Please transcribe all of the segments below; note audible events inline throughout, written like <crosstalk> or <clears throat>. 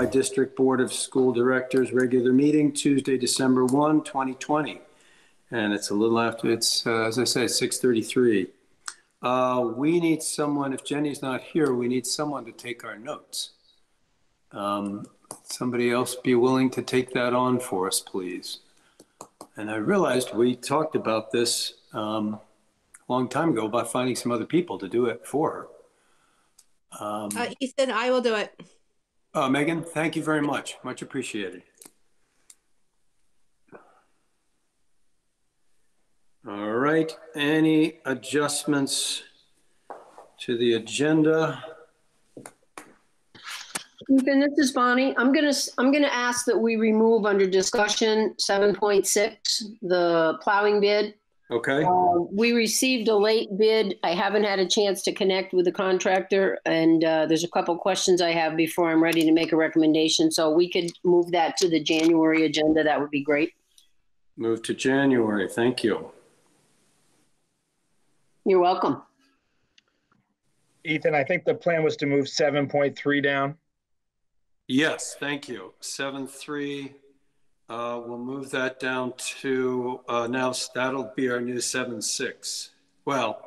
Unified District Board of School Directors regular meeting Tuesday, December 1, 2020. And it's a little after, it's, uh, as I say, 6:33. Uh, We need someone, if Jenny's not here, we need someone to take our notes. Um, Somebody else be willing to take that on for us, please. And I realized we talked about this um, a long time ago about finding some other people to do it for her. Um, Uh, Ethan, I will do it. Uh, Megan, thank you very much. Much appreciated. All right, any adjustments to the agenda? Ethan, this is Bonnie. I'm gonna, I'm gonna ask that we remove under discussion seven point six, the plowing bid. Okay, Uh, We received a late bid. I haven't had a chance to connect with the contractor, and uh, there's a couple questions I have before I'm ready to make a recommendation. So we could move that to the January agenda. That would be great. move to January, thank you. You're welcome. Ethan, I think the plan was to move seven point three down. Yes, thank you. Seven, three, uh, we'll move that down to, uh, now that'll be our new seven, six. Well,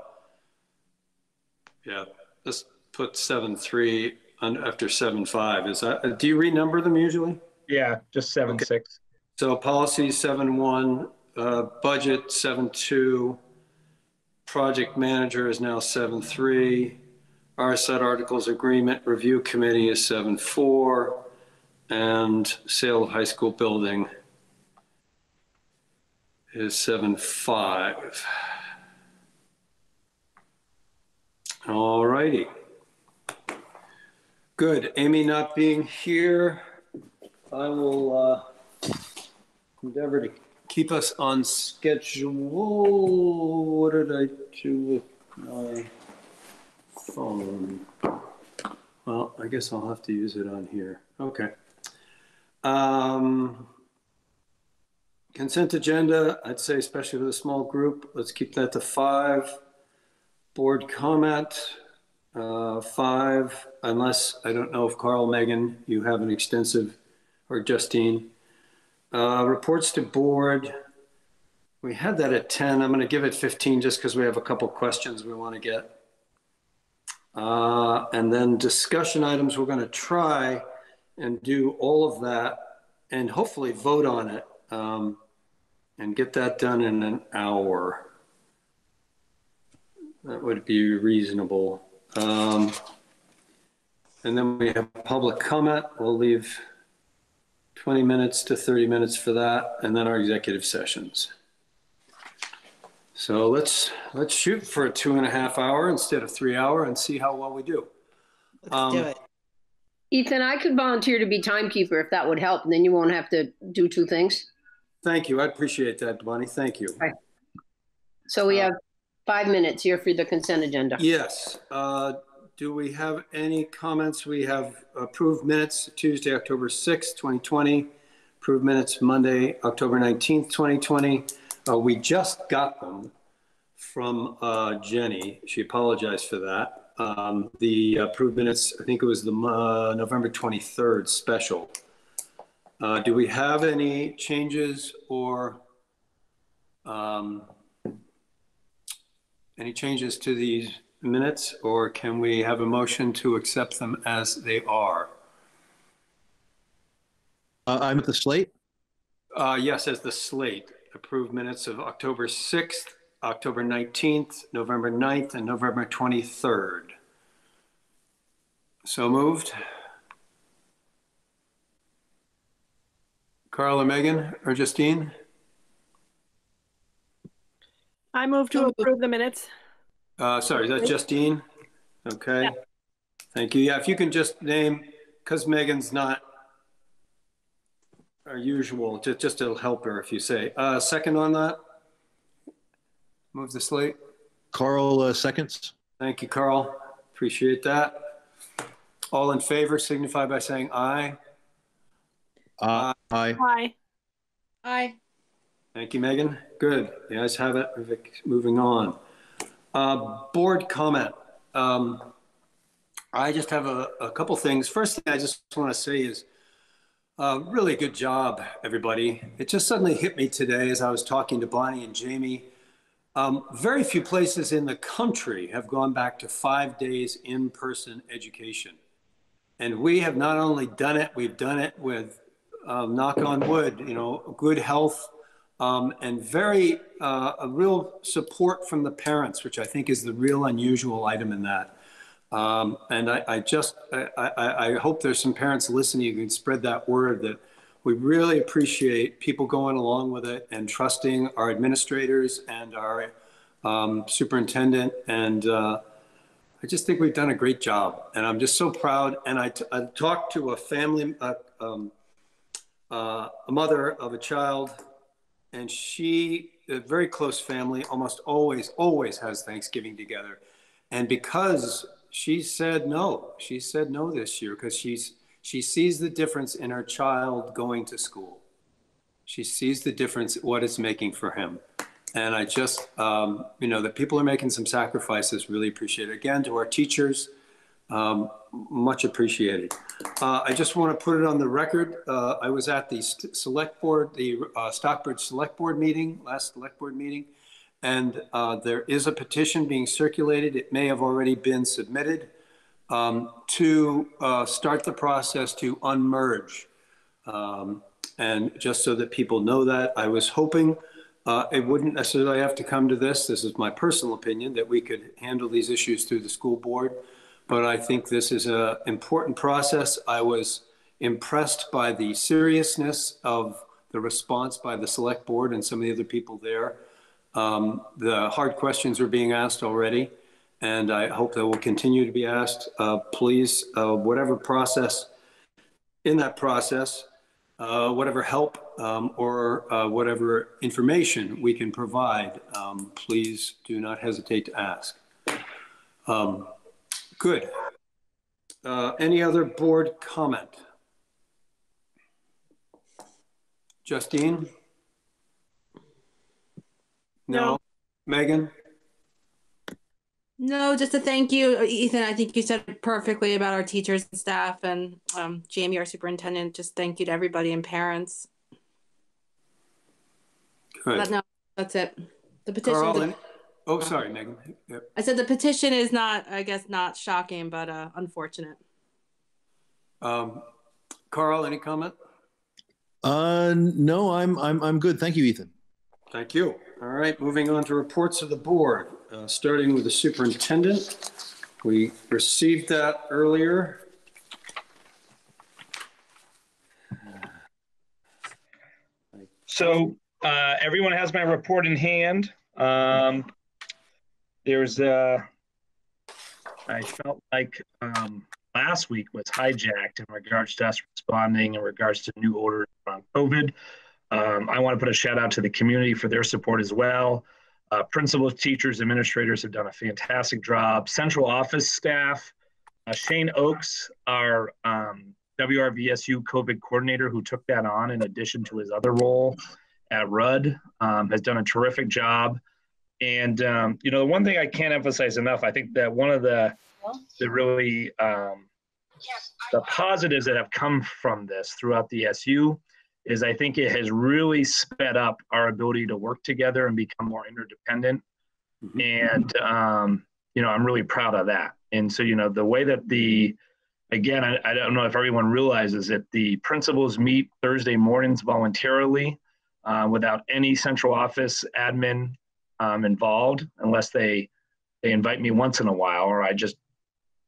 yeah, let's put seven, three on after seven, five. Is that, uh, do you renumber them usually? Yeah, just seven Okay. six. So policy seven, one, uh, budget seven, two, project manager is now seven, three. RSAT articles agreement review committee is seven, four. And sale of high school building is seven, five. All righty. Good. Amy not being here, I will, uh, endeavor to keep us on schedule. What did I do with my phone? Well, I guess I'll have to use it on here. Okay. Um, consent agenda, I'd say especially for the small group, let's keep that to five. Board comment, uh, five, unless, I don't know if Carl, Megan, you have an extensive, or Justine. Uh, reports to board. We had that at 10. I'm going to give it 15 just because we have a couple questions we want to get. Uh, and then discussion items, we're going to try and do all of that and hopefully vote on it um, and get that done in an hour. That would be reasonable. Um, and then we have public comment. We'll leave 20 minutes to 30 minutes for that, and then our executive sessions. So let's, let's shoot for a two and a half hour instead of three hour and see how well we do. Let's Um, do it. Ethan, I could volunteer to be timekeeper if that would help, and then you won't have to do two things. Thank you. I appreciate that, Bonnie. Thank you. So we have five minutes here for the consent agenda. Yes. uh, Do we have any comments? We have approved minutes Tuesday, October 6th, 2020. Approved minutes Monday, October 19th, 2020. Uh, We just got them from uh, Jenny. She apologized for that. Um, The approved minutes, I think it was the uh, November 23rd special. Uh, Do we have any changes or um, any changes to these minutes, or can we have a motion to accept them as they are? Uh, I'm at the slate. Uh, yes, as the slate, approved minutes of October 6th, October 19th, November 9th, and November 23rd. So moved. Carl or Megan or Justine? I move to approve the minutes. Uh, sorry, is that Justine? Okay. Thank you. Yeah, if you can just name, because Megan's not our usual, just, just it'll help her if you say, uh, second on that? Move the slate. Carl, uh, seconds. Thank you, Carl. Appreciate that. All in favor signify by saying aye. Uh, aye. Aye. Aye. Thank you, Megan. Good. The ayes have it. Vic- Moving on. Uh, Board comment. Um, I just have a, a couple things. First thing I just want to say is Uh, really good job, everybody. It just suddenly hit me today as I was talking to Bonnie and Jamie. Um, very few places in the country have gone back to five days in-person education. And we have not only done it, we've done it with, um, knock on wood, you know, good health um, and very, uh, a real support from the parents, which I think is the real unusual item in that. Um, and I, I just, I, I, I hope there's some parents listening who can spread that word that we really appreciate people going along with it and trusting our administrators and our um, superintendent. And uh, I just think we've done a great job. And I'm just so proud. And I, talked to a family, uh, um, uh, a mother of a child, and she, a very close family, almost always, always has Thanksgiving together. And because she said no, she said no this year because she's she sees the difference in her child going to school. She sees the difference, what it's making for him. And I just, um, you know, that people are making some sacrifices, really appreciate it. Again, to our teachers, um, much appreciated. Uh, I just want to put it on the record. Uh, I was at the select board, the uh, Stockbridge Select Board meeting, last select board meeting, and uh, there is a petition being circulated. It may have already been submitted um, to uh, start the process to unmerge. Um, and just so that people know that, I was hoping uh, it wouldn't necessarily have to come to this. This is my personal opinion that we could handle these issues through the school board. But I think this is an important process. I was impressed by the seriousness of the response by the select board and some of the other people there. Um, the hard questions are being asked already and I hope that will continue to be asked. Uh, please, uh, whatever process, in that process, uh, whatever help um, or uh, whatever information we can provide, um, please do not hesitate to ask. Um, good. Uh, any other board comment? Justine? No. No. Megan? No, just to thank you, Ethan. I think you said perfectly about our teachers and staff, and um, Jamie, our superintendent. Just thank you to everybody and parents. Good. But no, that's it. The petition. Carl, any- oh, sorry, Megan. Yep. I said the petition is not, I guess, not shocking, but uh, unfortunate. Um, Carl, any comment? Uh, no, I'm, I'm, I'm good. Thank you, Ethan. Thank you. All right, moving on to reports of the board, uh, starting with the superintendent. We received that earlier. So uh, everyone has my report in hand. Um, there's uh, I felt like um, last week was hijacked in regards to us responding in regards to new orders on COVID. Um, I want to put a shout out to the community for their support as well. Uh, principals, teachers, administrators have done a fantastic job. Central office staff, uh, Shane Oakes, our um, WRVSU COVID coordinator who took that on in addition to his other role at Rudd, um, has done a terrific job. And um, you know, the one thing I can't emphasize enough, I think that one of the the really um, the positives that have come from this throughout the SU is I think it has really sped up our ability to work together and become more interdependent. And um, you know, I'm really proud of that. And so, you know, the way that the again, I, I don't know if everyone realizes that the principals meet Thursday mornings voluntarily uh, without any central office admin um, involved, unless they they invite me once in a while or I just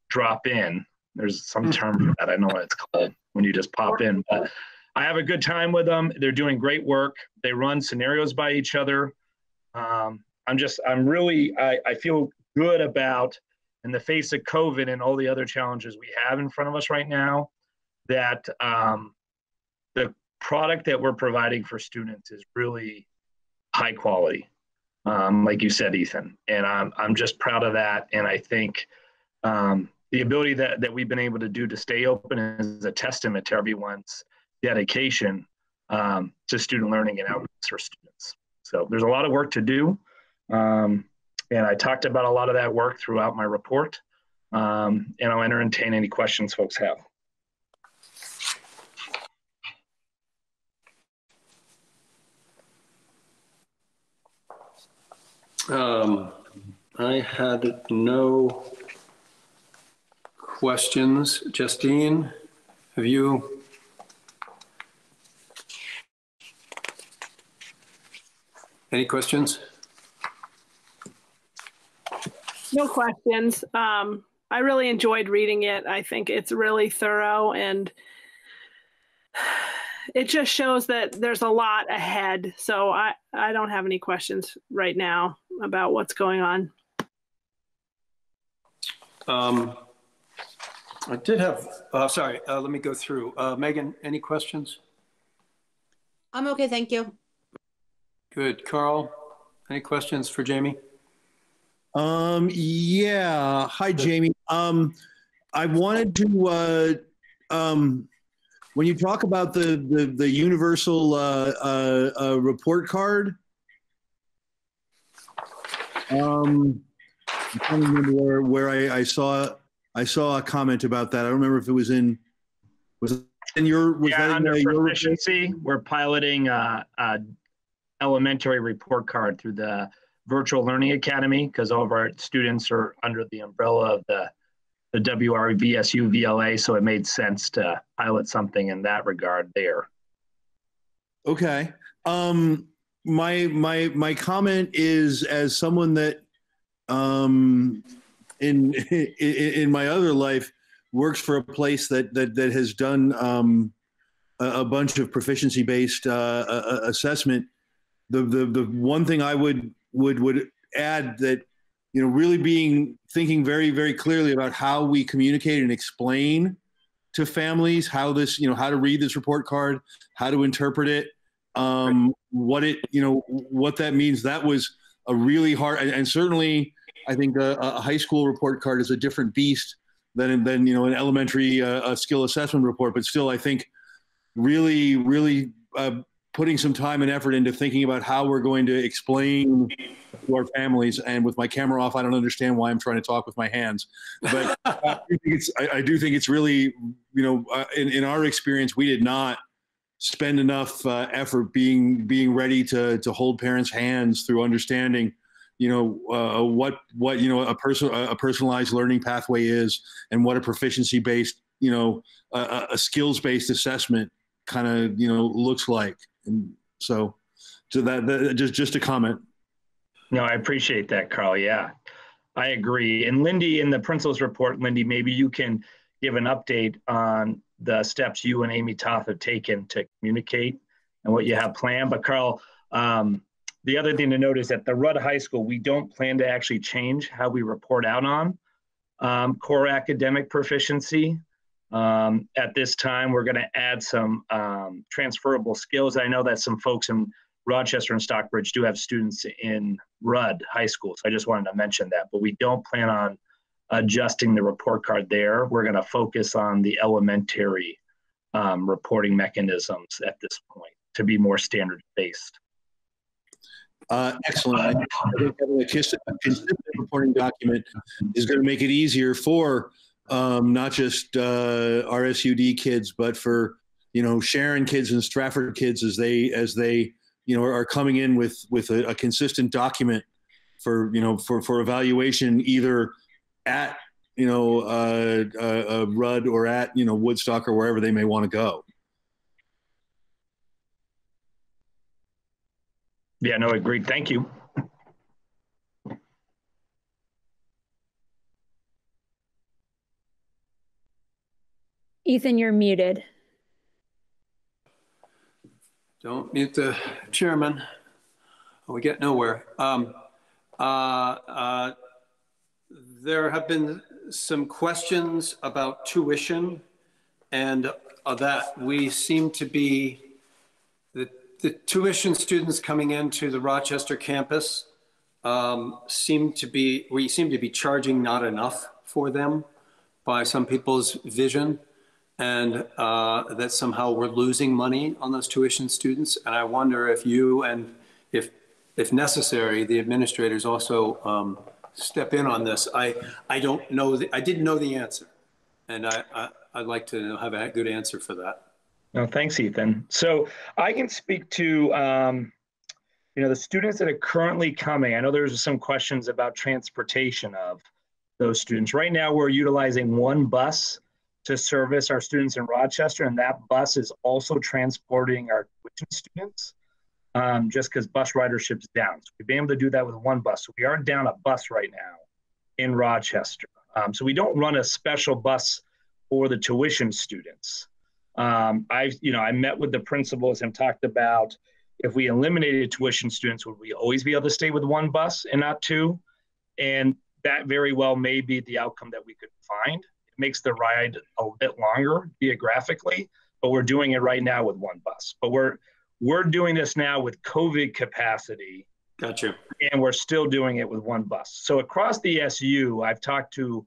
drop in. There's some term for that. I know what it's called when you just pop in, but I have a good time with them. They're doing great work. They run scenarios by each other. Um, I'm just, I'm really, I, I feel good about in the face of COVID and all the other challenges we have in front of us right now, that um, the product that we're providing for students is really high quality, um, like you said, Ethan. And I'm, I'm just proud of that. And I think um, the ability that, that we've been able to do to stay open is a testament to everyone's dedication um, to student learning and outcomes for students. So there's a lot of work to do. Um, and I talked about a lot of that work throughout my report. Um, and I'll entertain any questions folks have. Um, I had no questions. Justine, have you Any questions? No questions. Um, I really enjoyed reading it. I think it's really thorough and <sighs> it just shows that there's a lot ahead. So I, I don't have any questions right now about what's going on. Um, I did have, uh, sorry, uh, let me go through. Uh, Megan, any questions? I'm okay, thank you. Good. Carl, any questions for Jamie? Um, yeah. Hi, Jamie. Um, I wanted to, uh, um, when you talk about the the, the universal uh, uh, uh, report card, um, I'm trying to remember where, where I, I saw I saw a comment about that. I don't remember if it was in was in your was Yeah, that in under uh, your proficiency, we're piloting a, a elementary report card through the Virtual Learning Academy because all of our students are under the umbrella of the the WRVSU VLA, so it made sense to pilot something in that regard there. Okay. Um, my my my comment is as someone that um, in, <laughs> in in my other life works for a place that that that has done um, a, a bunch of proficiency based uh, assessment. The, the the one thing I would would would add that you know really being thinking very very clearly about how we communicate and explain to families how this you know how to read this report card how to interpret it um, what it you know what that means that was a really hard and, and certainly i think a, a, high school report card is a different beast than than you know an elementary uh, skill assessment report but still i think really really uh, putting some time and effort into thinking about how we're going to explain to our families and with my camera off i don't understand why i'm trying to talk with my hands. But <laughs> I, do think it's, I, I do think it's really you know uh, in, in our experience we did not spend enough uh, effort being being ready to to hold parents' hands through understanding, you know, uh, what what you know a person a personalized learning pathway is, and what a proficiency based you know a, a skills based assessment kind of you know looks like, and so so that, that just just a comment. No, I appreciate that, Carl. Yeah, I agree. And Lindy, in the principal's report, Lindy, maybe you can give an update on the steps you and Amy Toth have taken to communicate and what you have planned. But Carl, um, the other thing to note is that the Rudd High School, we don't plan to actually change how we report out on um, core academic proficiency. Um, at this time, we're going to add some um, transferable skills. I know that some folks in Rochester and Stockbridge do have students in Rudd High School, so I just wanted to mention that. But we don't plan on adjusting the report card there. We're going to focus on the elementary um, reporting mechanisms at this point to be more standard based. Uh, excellent. I think having a consistent reporting document is going to make it easier for um, not just uh, RSUD kids, but for you know Sharon kids and Strafford kids as they as they you know are coming in with with a, a consistent document for you know for for evaluation either at you know uh, uh, uh, Rudd or at you know Woodstock or wherever they may want to go. Yeah, no, agreed. Thank you. Ethan, you're muted. Don't mute the chairman. We get nowhere. Um, uh, uh, there have been some questions about tuition and uh, that we seem to be, the, the tuition students coming into the Rochester campus um, seem to be, we seem to be charging not enough for them by some people's vision and uh, that somehow we're losing money on those tuition students. And I wonder if you and if, if necessary, the administrators also um, step in on this. I, I don't know, the, I didn't know the answer. And I, I, I'd like to have a good answer for that. No, thanks, Ethan. So I can speak to um, you know, the students that are currently coming, I know there's some questions about transportation of those students. Right now, we're utilizing one bus to service our students in Rochester, and that bus is also transporting our tuition students. Um, just because bus ridership's down, so we've been able to do that with one bus. So we are down a bus right now in Rochester. Um, so we don't run a special bus for the tuition students. Um, I, you know, I met with the principals and talked about if we eliminated tuition students, would we always be able to stay with one bus and not two? And that very well may be the outcome that we could find. Makes the ride a bit longer geographically, but we're doing it right now with one bus. But we're we're doing this now with COVID capacity Gotcha. and we're still doing it with one bus. So across the SU, I've talked to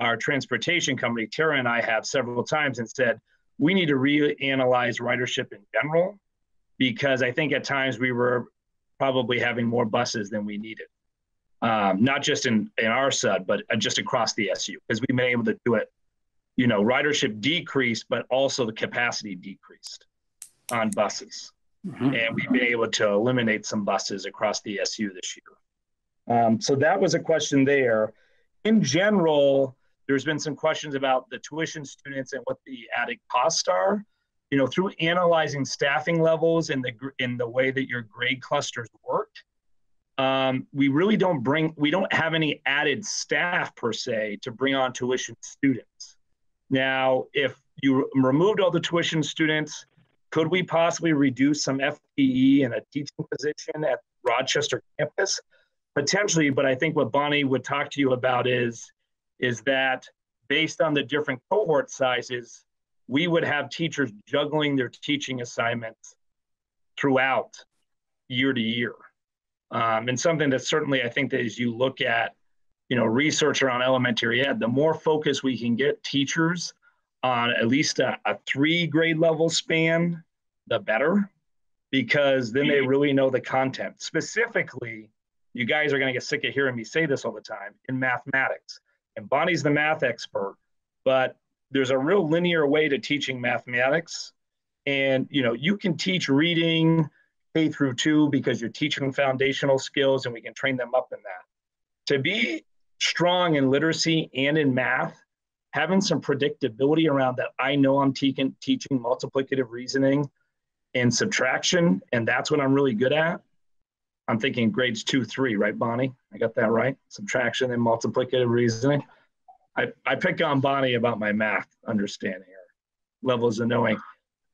our transportation company, Tara and I have several times and said, we need to reanalyze ridership in general because I think at times we were probably having more buses than we needed. Um, not just in, in our sud, but uh, just across the SU because we've been able to do it. You know, ridership decreased, but also the capacity decreased on buses and we've been able to eliminate some buses across the SU this year. Um, so that was a question there. In general, there's been some questions about the tuition students and what the added costs are. You know, through analyzing staffing levels in the in the way that your grade clusters work, um, we really don't bring we don't have any added staff per se to bring on tuition students. Now, if you removed all the tuition students, could we possibly reduce some FTE in a teaching position at Rochester campus? Potentially, but I think what Bonnie would talk to you about is, is that based on the different cohort sizes, we would have teachers juggling their teaching assignments throughout year to year. Um, and something that certainly I think that as you look at, you know, research around elementary ed, the more focus we can get teachers on at least a, a three grade level span, the better, because then they really know the content. Specifically, you guys are going to get sick of hearing me say this all the time in mathematics. And Bonnie's the math expert, but there's a real linear way to teaching mathematics. And you know, you can teach reading Through two because you're teaching foundational skills and we can train them up in that. To be strong in literacy and in math, having some predictability around that I know I'm teaching teaching multiplicative reasoning and subtraction, and that's what I'm really good at. I'm thinking grades two, three, right, Bonnie? I got that right? Subtraction and multiplicative reasoning. I, I pick on Bonnie about my math understanding or levels of knowing.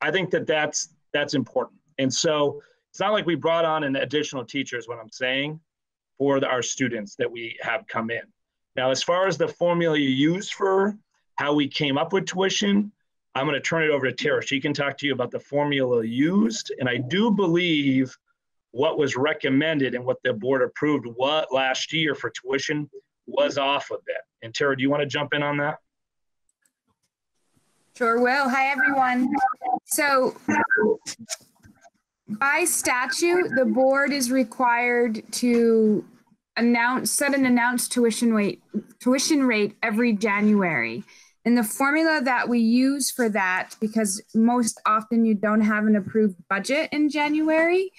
I think that that's that's important. And so it's not like we brought on an additional teacher, is what I'm saying, for the, our students that we have come in. Now, as far as the formula you use for how we came up with tuition, I'm going to turn it over to Tara. She can talk to you about the formula used. And I do believe what was recommended and what the board approved what last year for tuition was off a bit. And Tara, do you want to jump in on that? Sure will. Hi, everyone. So by statute, the board is required to announce, set an announced tuition rate, tuition rate every January. And the formula that we use for that, because most often you don't have an approved budget in January,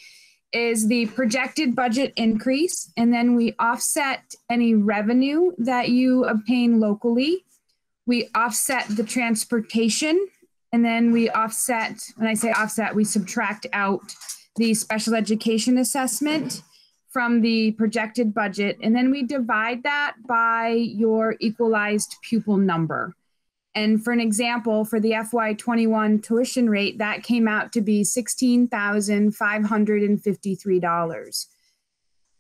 is the projected budget increase. And then we offset any revenue that you obtain locally. We offset the transportation. And then we offset, when I say offset, we subtract out the special education assessment from the projected budget. And then we divide that by your equalized pupil number. And for an example, for the FY21 tuition rate, that came out to be $16,553.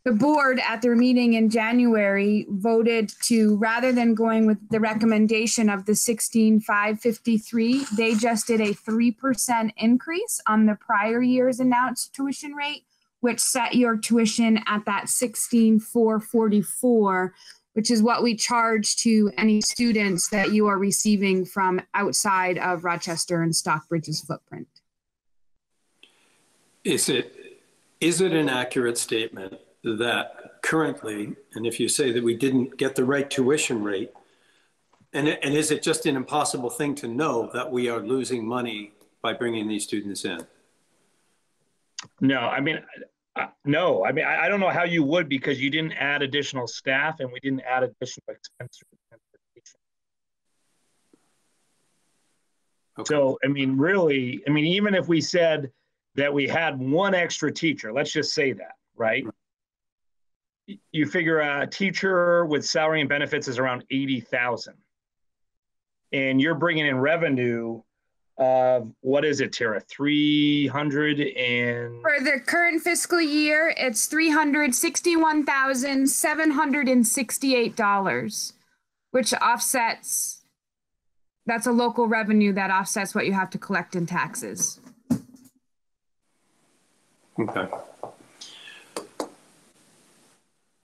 The board at their meeting in January voted to, rather than going with the recommendation of the 16,553, they just did a 3% increase on the prior year's announced tuition rate, which set your tuition at that 16,444 which is what we charge to any students that you are receiving from outside of Rochester and Stockbridge's footprint. Is it, is it an accurate statement that currently, and if you say that we didn't get the right tuition rate, and, and is it just an impossible thing to know that we are losing money by bringing these students in? No, I mean, Uh, no, I mean, I, I don't know how you would because you didn't add additional staff and we didn't add additional expense. through transportation. Okay. So, I mean, really, I mean, even if we said that we had one extra teacher, let's just say that, right? Y- You figure a teacher with salary and benefits is around eighty thousand. And you're bringing in revenue of, what is it, Tara, three hundred and? For the current fiscal year, it's three hundred sixty-one thousand seven hundred and sixty-eight dollars, which offsets. That's a local revenue that offsets what you have to collect in taxes. Okay.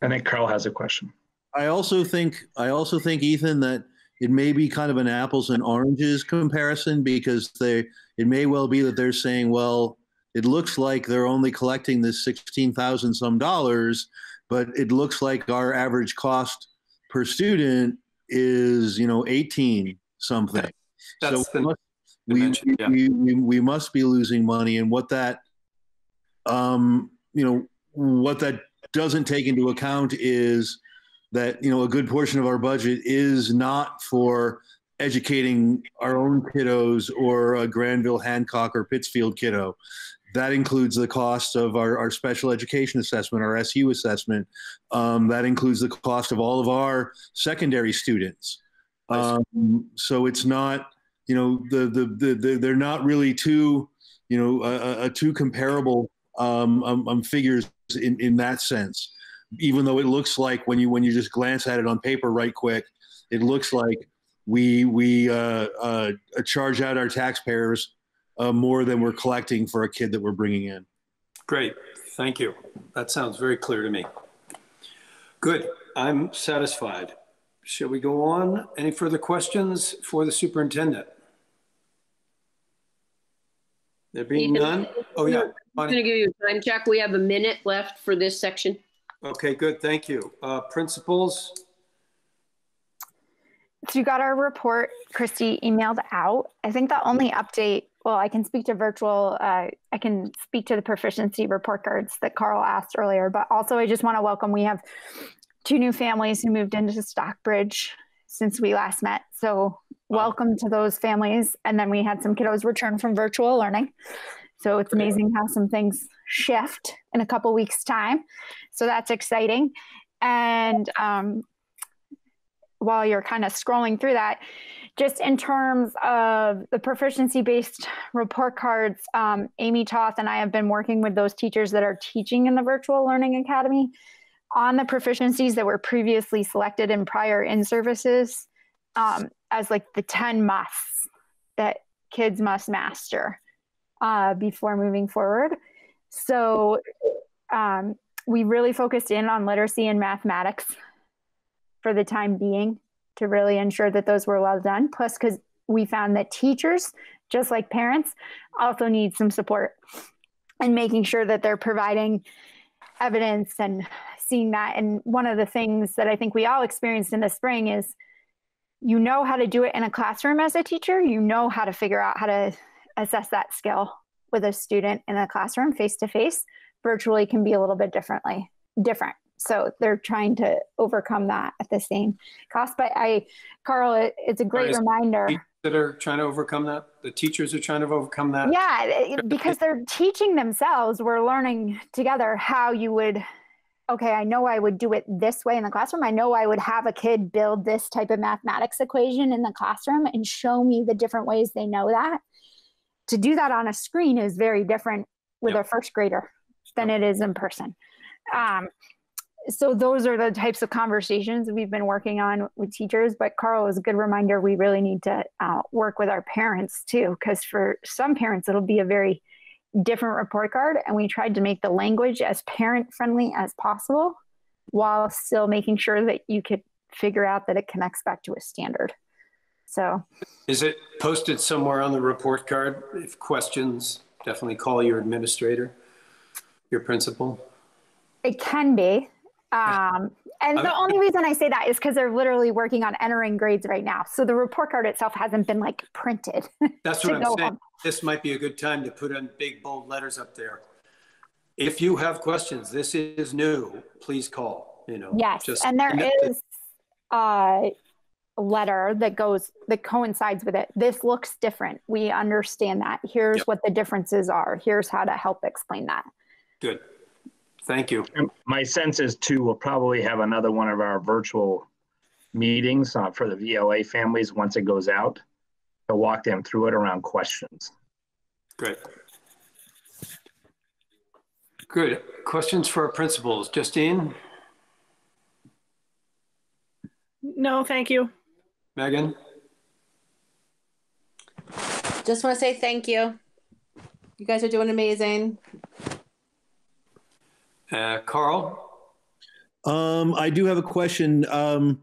I think Carl has a question. I also think I also think Ethan that it may be kind of an apples and oranges comparison because they it may well be that they're saying, well, it looks like they're only collecting this sixteen thousand some dollars, but it looks like our average cost per student is you know eighteen something. That's we the must- we, yeah. we, we, we must be losing money and what that um you know what that doesn't take into account is that you know a good portion of our budget is not for educating our own kiddos or a Granville, Hancock, or Pittsfield kiddo. That includes the cost of our, our special education assessment, our SU assessment. Um, that includes the cost of all of our secondary students. Um, so it's not, you know, the, the, the, the they're not really too, you know, a, a two comparable um, um, um, figures in, in that sense. Even though it looks like when you when you just glance at it on paper right quick, it looks like we we uh, uh, charge out our taxpayers uh, more than we're collecting for a kid that we're bringing in. Great, thank you. That sounds very clear to me. Good, I'm satisfied. Shall we go on? Any further questions for the superintendent? There being Ethan, none? Oh, yeah. I'm going to give you a time check. We have a minute left for this section. Okay, good, thank you. Uh, Principals, So you got our report, Christy emailed out. I think the only update, well, I can speak to virtual, uh, I can speak to the proficiency report cards that Carl asked earlier, but also I just want to welcome, we have two new families who moved into Stockbridge since we last met. So welcome to those families. And then we had some kiddos return from virtual learning. So it's amazing how some things shift in a couple weeks time. So that's exciting. And um, while you're kind of scrolling through that, just in terms of the proficiency based report cards, um, Amy Toth and I have been working with those teachers that are teaching in the Virtual Learning Academy on the proficiencies that were previously selected in prior in services um, as like the 10 musts that kids must master uh, before moving forward. So um, we really focused in on literacy and mathematics for the time being to really ensure that those were well done. Plus, because we found that teachers, just like parents, also need some support and making sure that they're providing evidence and seeing that. And one of the things that I think we all experienced in the spring is you know how to do it in a classroom as a teacher, you know how to figure out how to assess that skill with a student in a classroom face to face. Virtually can be a little bit differently different. So they're trying to overcome that at the same cost. But I, Carl, it, it's a great Guys, reminder. that are trying to overcome that? The teachers are trying to overcome that? Yeah, because they're teaching themselves. We're learning together how you would. Okay, I know I would do it this way in the classroom. I know I would have a kid build this type of mathematics equation in the classroom and show me the different ways they know that. To do that on a screen is very different with Yep. a first grader than it is in person. Um, so those are the types of conversations we've been working on with teachers but carl is a good reminder we really need to uh, work with our parents too because for some parents it'll be a very different report card and we tried to make the language as parent friendly as possible while still making sure that you could figure out that it connects back to a standard so Is it posted somewhere on the report card? If questions, definitely call your administrator, your principal. it can be um, and the only reason i say that is because they're literally working on entering grades right now so the report card itself hasn't been like printed <laughs> That's what I'm saying. on. This might be a good time to put in big bold letters up there. if you have questions, this is new, please call, you know. Yes, just- and there is uh, letter that goes, that coincides with it. This looks different. We understand that. Here's Yep. what the differences are. Here's how to help explain that. Good. Thank you. My sense is too, we'll probably have another one of our virtual meetings uh, for the VLA families once it goes out to walk them through it around questions. Great. Good. Questions for our principals? Justine, No, thank you. Megan, Just want to say thank you. You guys are doing amazing. uh, Carl? Um, I do have a question. Um,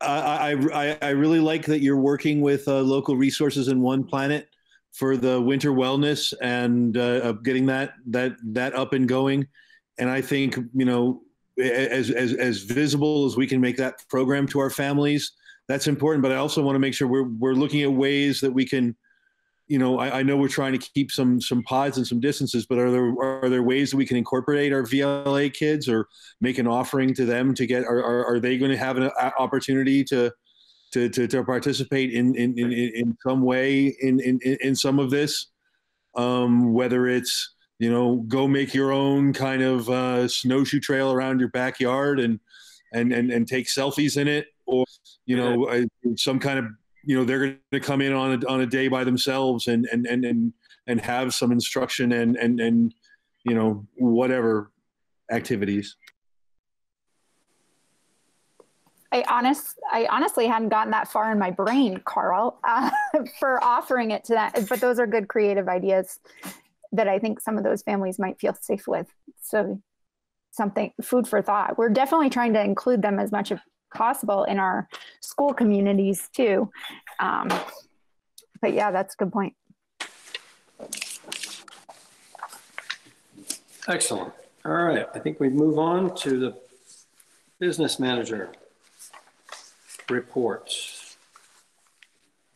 I, I, I, I really like that you're working with uh, local resources in One Planet for the winter wellness and uh, getting that that that up and going. And I think you know, as as as visible as we can make that program to our families, that's important. But I also want to make sure we're we're looking at ways that we can you know, I, I know we're trying to keep some some pods and some distances, but are there are there ways that we can incorporate our VLA kids or make an offering to them to get? Are are, are they going to have an opportunity to to to, to participate in in, in in some way in in in some of this? Um, whether it's you know go make your own kind of uh, snowshoe trail around your backyard and and and and take selfies in it, or you know uh, some kind of you know they're going to come in on a, on a day by themselves and and and and, and have some instruction and and and you know whatever activities I honest, I honestly hadn't gotten that far in my brain, Carl, uh, <laughs> for offering it to that. But those are good creative ideas that I think some of those families might feel safe with. So something food for thought. We're definitely trying to include them as much as possible in our school communities too. Um, but yeah, that's a good point. Excellent. All right, I think we move on to the business manager reports.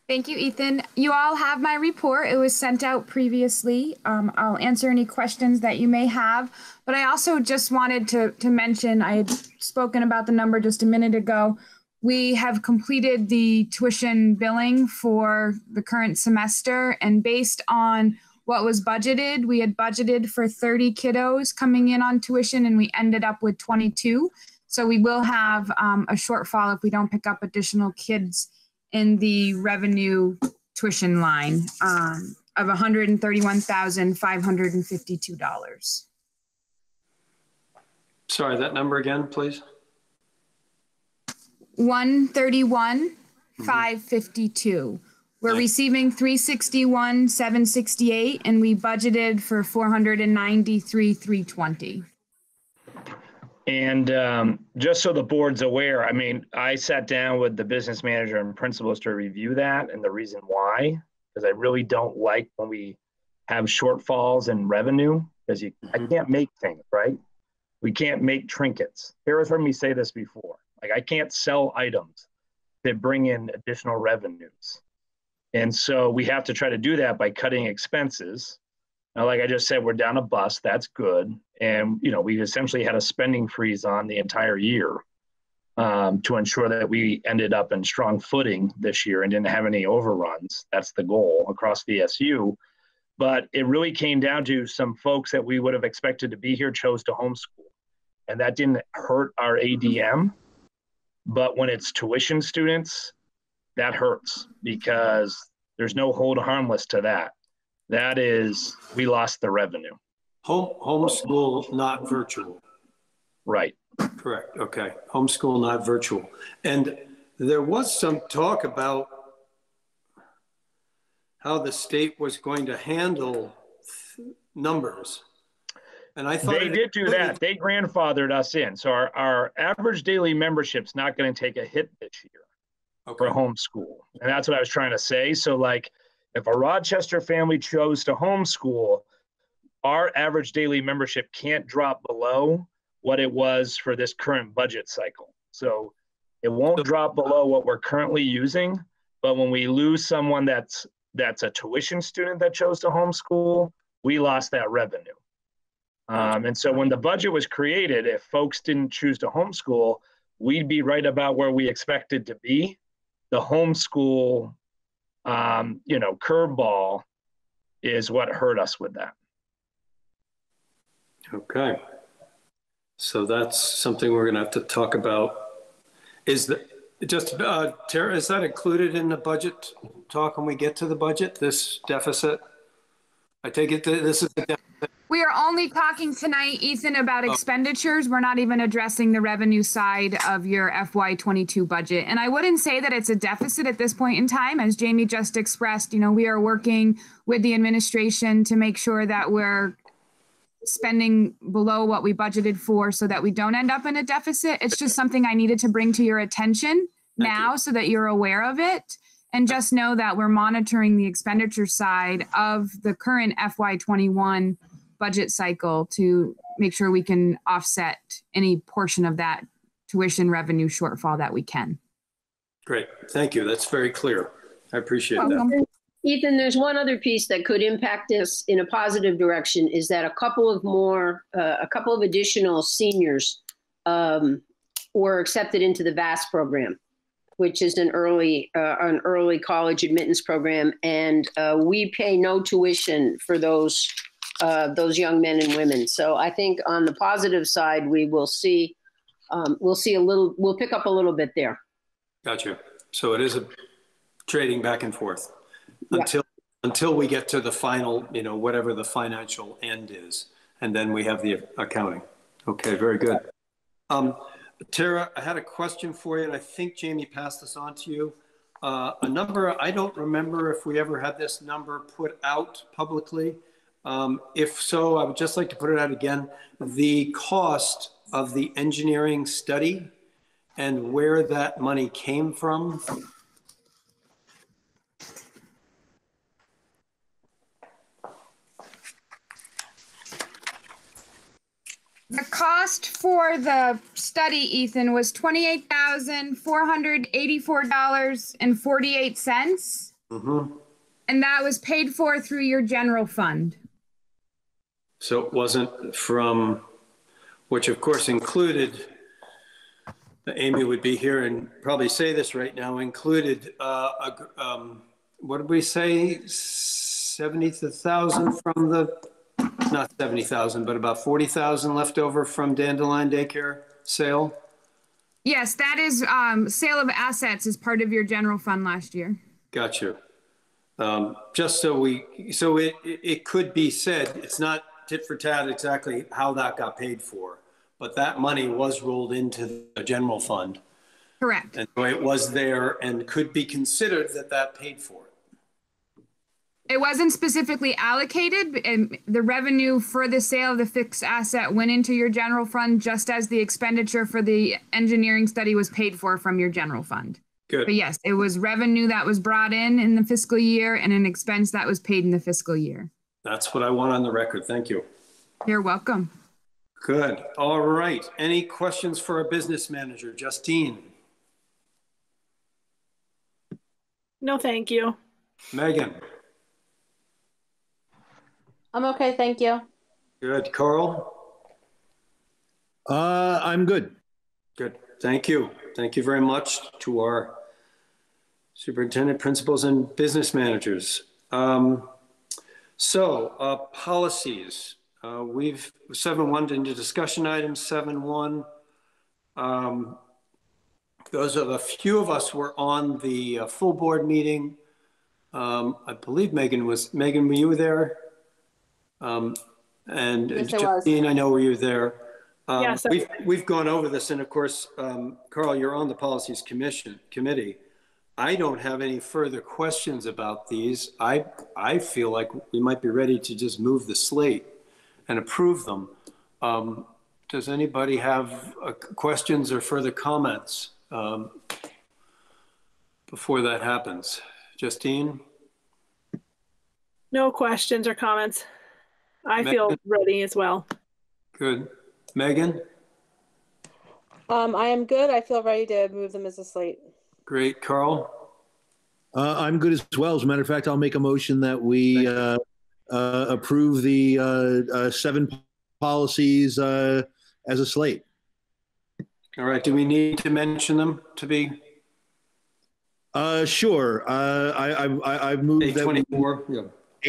Thank you, Ethan. You all have my report. It was sent out previously. Um, I'll answer any questions that you may have. But I also just wanted to, to mention, I had spoken about the number just a minute ago. We have completed the tuition billing for the current semester and based on what was budgeted, we had budgeted for 30 kiddos coming in on tuition and we ended up with 22. So we will have um, a shortfall if we don't pick up additional kids in the revenue tuition line um, of $131,552. Sorry, that number again, please? 131 552 we're receiving 361 768 and we budgeted for 493 320 And um, just so the board's aware, I mean, I sat down with the business manager and principals to review that and the reason why, because I really don't like when we have shortfalls in revenue, because you, I Mhm. can't make things, right? We can't make trinkets. Sarah's heard me say this before. Like, I can't sell items that bring in additional revenues. And so we have to try to do that by cutting expenses. Now, like I just said, we're down a bus. That's good. And, you know, we've essentially had a spending freeze on the entire year um, to ensure that we ended up in strong footing this year and didn't have any overruns. That's the goal across VSU. But it really came down to some folks that we would have expected to be here chose to homeschool. And that didn't hurt our ADM. But when it's tuition students, that hurts because there's no hold harmless to that. That is, we lost the revenue. Home, homeschool, not virtual. Right. Correct, okay. Homeschool, not virtual. And there was some talk about how the state was going to handle numbers. And I thought. They did do that. They grandfathered us in. So our, our average daily membership's not going to take a hit this year for Okay, homeschool. And that's what I was trying to say. So like if a Rochester family chose to homeschool, our average daily membership can't drop below what it was for this current budget cycle. So it won't drop below what we're currently using. But when we lose someone that's that's a tuition student that chose to homeschool, we lost that revenue. Um, and so when the budget was created, if folks didn't choose to homeschool, we'd be right about where we expected to be. The homeschool, um, you know, curveball is what hurt us with that. Okay. So that's something we're gonna have to talk about. Is the, just, uh, Tara, is that included in the budget talk when we get to the budget, this deficit? I take it that this is, a We are only talking tonight, Ethan, about oh. expenditures. We're not even addressing the revenue side of your FY twenty-two budget. And I wouldn't say that it's a deficit at this point in time. As Jamie just expressed, you know, we are working with the administration to make sure that we're spending below what we budgeted for so that we don't end up in a deficit. It's just something I needed to bring to your attention Thank you. now so that you're aware of it. And just know that we're monitoring the expenditure side of the current FY twenty-one budget cycle to make sure we can offset any portion of that tuition revenue shortfall that we can. great, thank you, that's very clear. I appreciate that. Ethan, there's one other piece that could impact this in a positive direction is that a couple of more, uh, a couple of additional seniors um, were accepted into the VAST program, which is an early, uh, an early college admittance program. And uh, we pay no tuition for those, uh, those young men and women. So I think on the positive side, we will see, um, we'll see a little, we'll pick up a little bit there. Gotcha. So it is a trading back and forth Yeah. until, until we get to the final, you know, whatever the financial end is. And then we have the accounting. Okay, very good. Um, Tara, I had a question for you and I think Jamie passed this on to you. Uh, a number, I don't remember if we ever had this number put out publicly. Um, if so, I would just like to put it out again. The cost of the engineering study and where that money came from. The cost for the study, Ethan, was twenty-eight thousand, four hundred eighty-four dollars and forty-eight cents. Mhm. And that was paid for through your general fund. So it wasn't from, which of course included, Amy would be here and probably say this right now, included, uh, a um, what did we say? 70,000 from the, not 70,000, but about 40,000 left over from Dandelion Daycare sale? Yes, that is, um, sale of assets is part of your general fund last year. Got you. Um, Just so we, so it, it it could be said, it's not tit for tat exactly how that got paid for, but that money was rolled into the general fund. Correct. And so it was there and could be considered that that paid for it. It wasn't specifically allocated, and the revenue for the sale of the fixed asset went into your general fund, just as the expenditure for the engineering study was paid for from your general fund. Good. But yes, it was revenue that was brought in in the fiscal year and an expense that was paid in the fiscal year. That's what I want on the record. Thank you. You're welcome. Good. All right. Any questions for our business manager, Justine? No, thank you. Megan? I'm okay, thank you. Good. Carl? Uh, I'm good. Good. Thank you. Thank you very much to our superintendent, principals, and business managers. Um, So, uh, policies. Uh, We've, 7.1 into discussion items, 7.1. um, Those are the few of us were on the uh, full board meeting. Um, I believe Megan was, Megan, were you there? Um, And Yes, I. Justine, I know were you there? Um, Yes, I We've, we've gone over this, and of course, um, Carl, you're on the Policies Commission, Committee. I don't have any further questions about these. I, I feel like we might be ready to just move the slate and approve them. Um, Does anybody have uh, questions or further comments um, before that happens? Justine? No questions or comments. I feel ready as well. Good. Megan? Um, I am good. I feel ready to move them as a slate. Great. Carl? Uh, I'm good as well. As a matter of fact, I'll make a motion that we uh, uh, approve the uh, uh, seven policies uh, as a slate. All right, do we need to mention them to be Uh, sure. Uh, I, I, I, I've moved that we- A24? Yeah.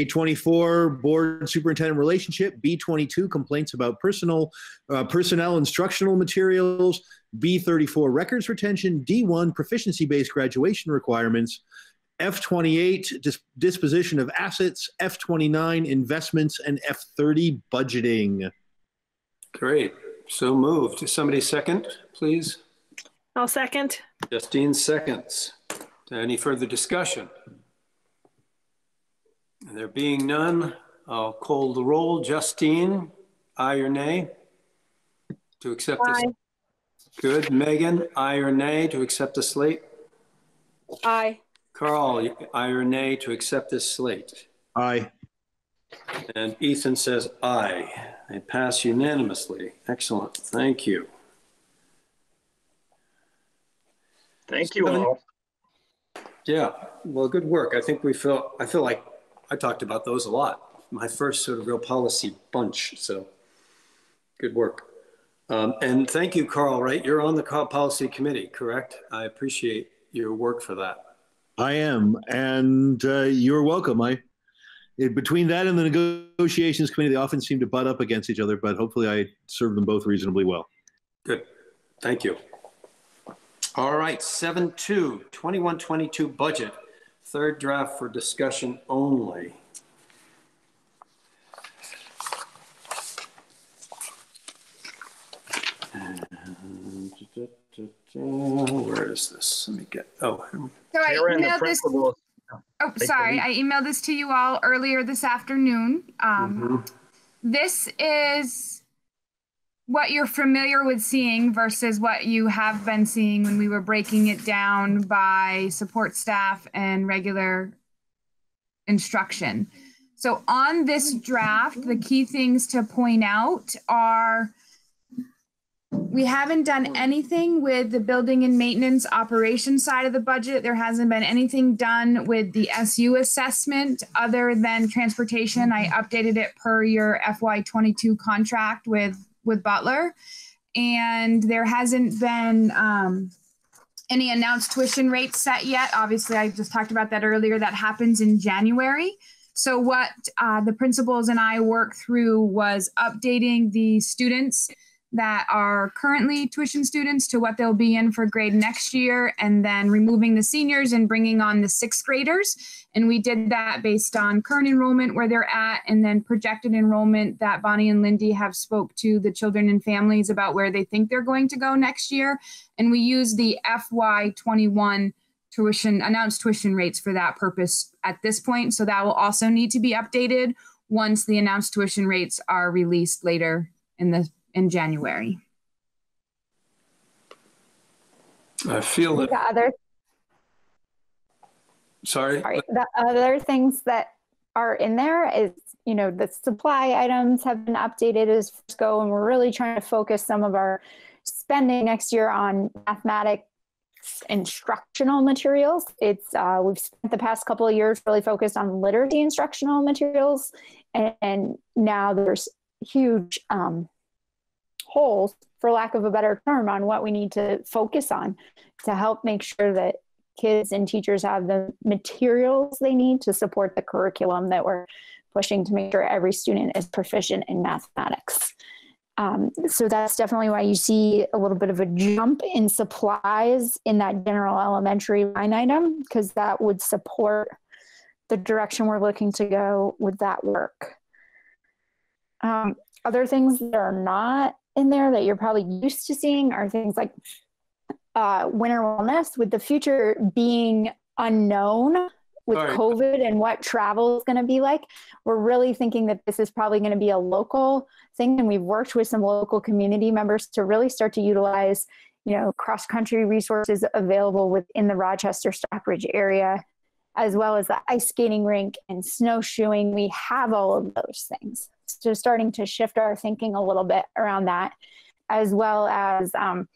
A24 board superintendent relationship, B22 complaints about personal uh, personnel instructional materials, B34 records retention, D1 proficiency based graduation requirements, F28 dis- disposition of assets, F29 investments, and F30 budgeting. Great, so moved. Somebody second, please? I'll second. Justine seconds. Any further discussion? There being none, I'll call the roll. Justine, aye or nay? To accept this? Aye. Good. Megan, aye or nay to accept the slate? Aye. Carl, aye or nay to accept this slate? Aye. And Ethan says aye. They pass unanimously. Excellent. Thank you. Thank you all. Yeah, well, good work. I think we feel, I feel like I talked about those a lot. My first sort of real policy bunch, so good work. Um, and thank you, Carl, right? You're on the policy committee, correct? I appreciate your work for that. I am, and uh, you're welcome. I it, between that and the negotiations committee, they often seem to butt up against each other, but hopefully, I serve them both reasonably well. Good. Thank you. All right, 7 2, 21 22 budget, third draft for discussion only. And, Where is this? Let me get, oh, So I emailed this. Oh, the sorry. lead. I emailed this to you all earlier this afternoon. Um, mhm. this is what you're familiar with seeing versus what you have been seeing when we were breaking it down by support staff and regular instruction. So on this draft, the key things to point out are we haven't done anything with the building and maintenance operation side of the budget. There hasn't been anything done with the SU assessment other than transportation. I updated it per your FY22 contract with with Butler. And there hasn't been um, any announced tuition rates set yet. Obviously, I just talked about that earlier. That happens in January. So, what uh, the principals and I worked through was updating the students that are currently tuition students to what they'll be in for grade next year, and then removing the seniors and bringing on the sixth graders. And we did that based on current enrollment where they're at, and then projected enrollment that Bonnie and Lindy have spoke to the children and families about where they think they're going to go next year. And we use the FY21 tuition announced tuition rates for that purpose at this point. So that will also need to be updated once the announced tuition rates are released later in the in January. I feel that, The other sorry. Sorry. The other things that are in there is, you know, the supply items have been updated as go, and we're really trying to focus some of our spending next year on mathematics instructional materials. It's uh, we've spent the past couple of years really focused on literacy instructional materials, and, and now there's huge um, holes, for lack of a better term, on what we need to focus on to help make sure that kids and teachers have the materials they need to support the curriculum that we're pushing to make sure every student is proficient in mathematics. Um, so that's definitely why you see a little bit of a jump in supplies in that general elementary line item, because that would support the direction we're looking to go with that work. Um, other things that are not in there that you're probably used to seeing are things like uh, winter wellness, with the future being unknown with right. COVID and what travel is going to be like. We're really thinking that this is probably going to be a local thing, and we've worked with some local community members to really start to utilize, you know, cross country resources available within the Rochester Stockbridge area, as well as the ice skating rink and snowshoeing. We have all of those things. So starting to shift our thinking a little bit around that, as well as um,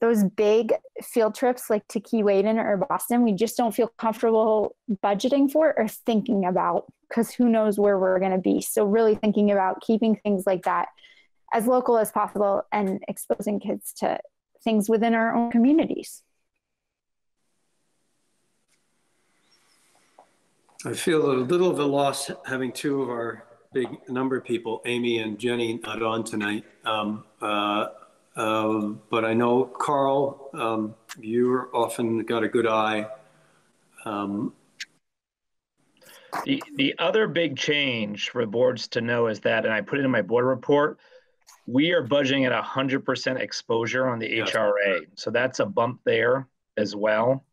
those big field trips like to Keewaydin or Boston, we just don't feel comfortable budgeting for or thinking about because who knows where we're going to be. So, really thinking about keeping things like that as local as possible and exposing kids to things within our own communities. I feel a little of a loss having two of our big number of people, Amy and Jenny, not on tonight. Um, uh, um, but I know Carl, um, you're often got a good eye. Um, The, the other big change for boards to know is that, and I put it in my board report, we are budgeting at hundred percent exposure on the Yes. HRA. So that's a bump there as well.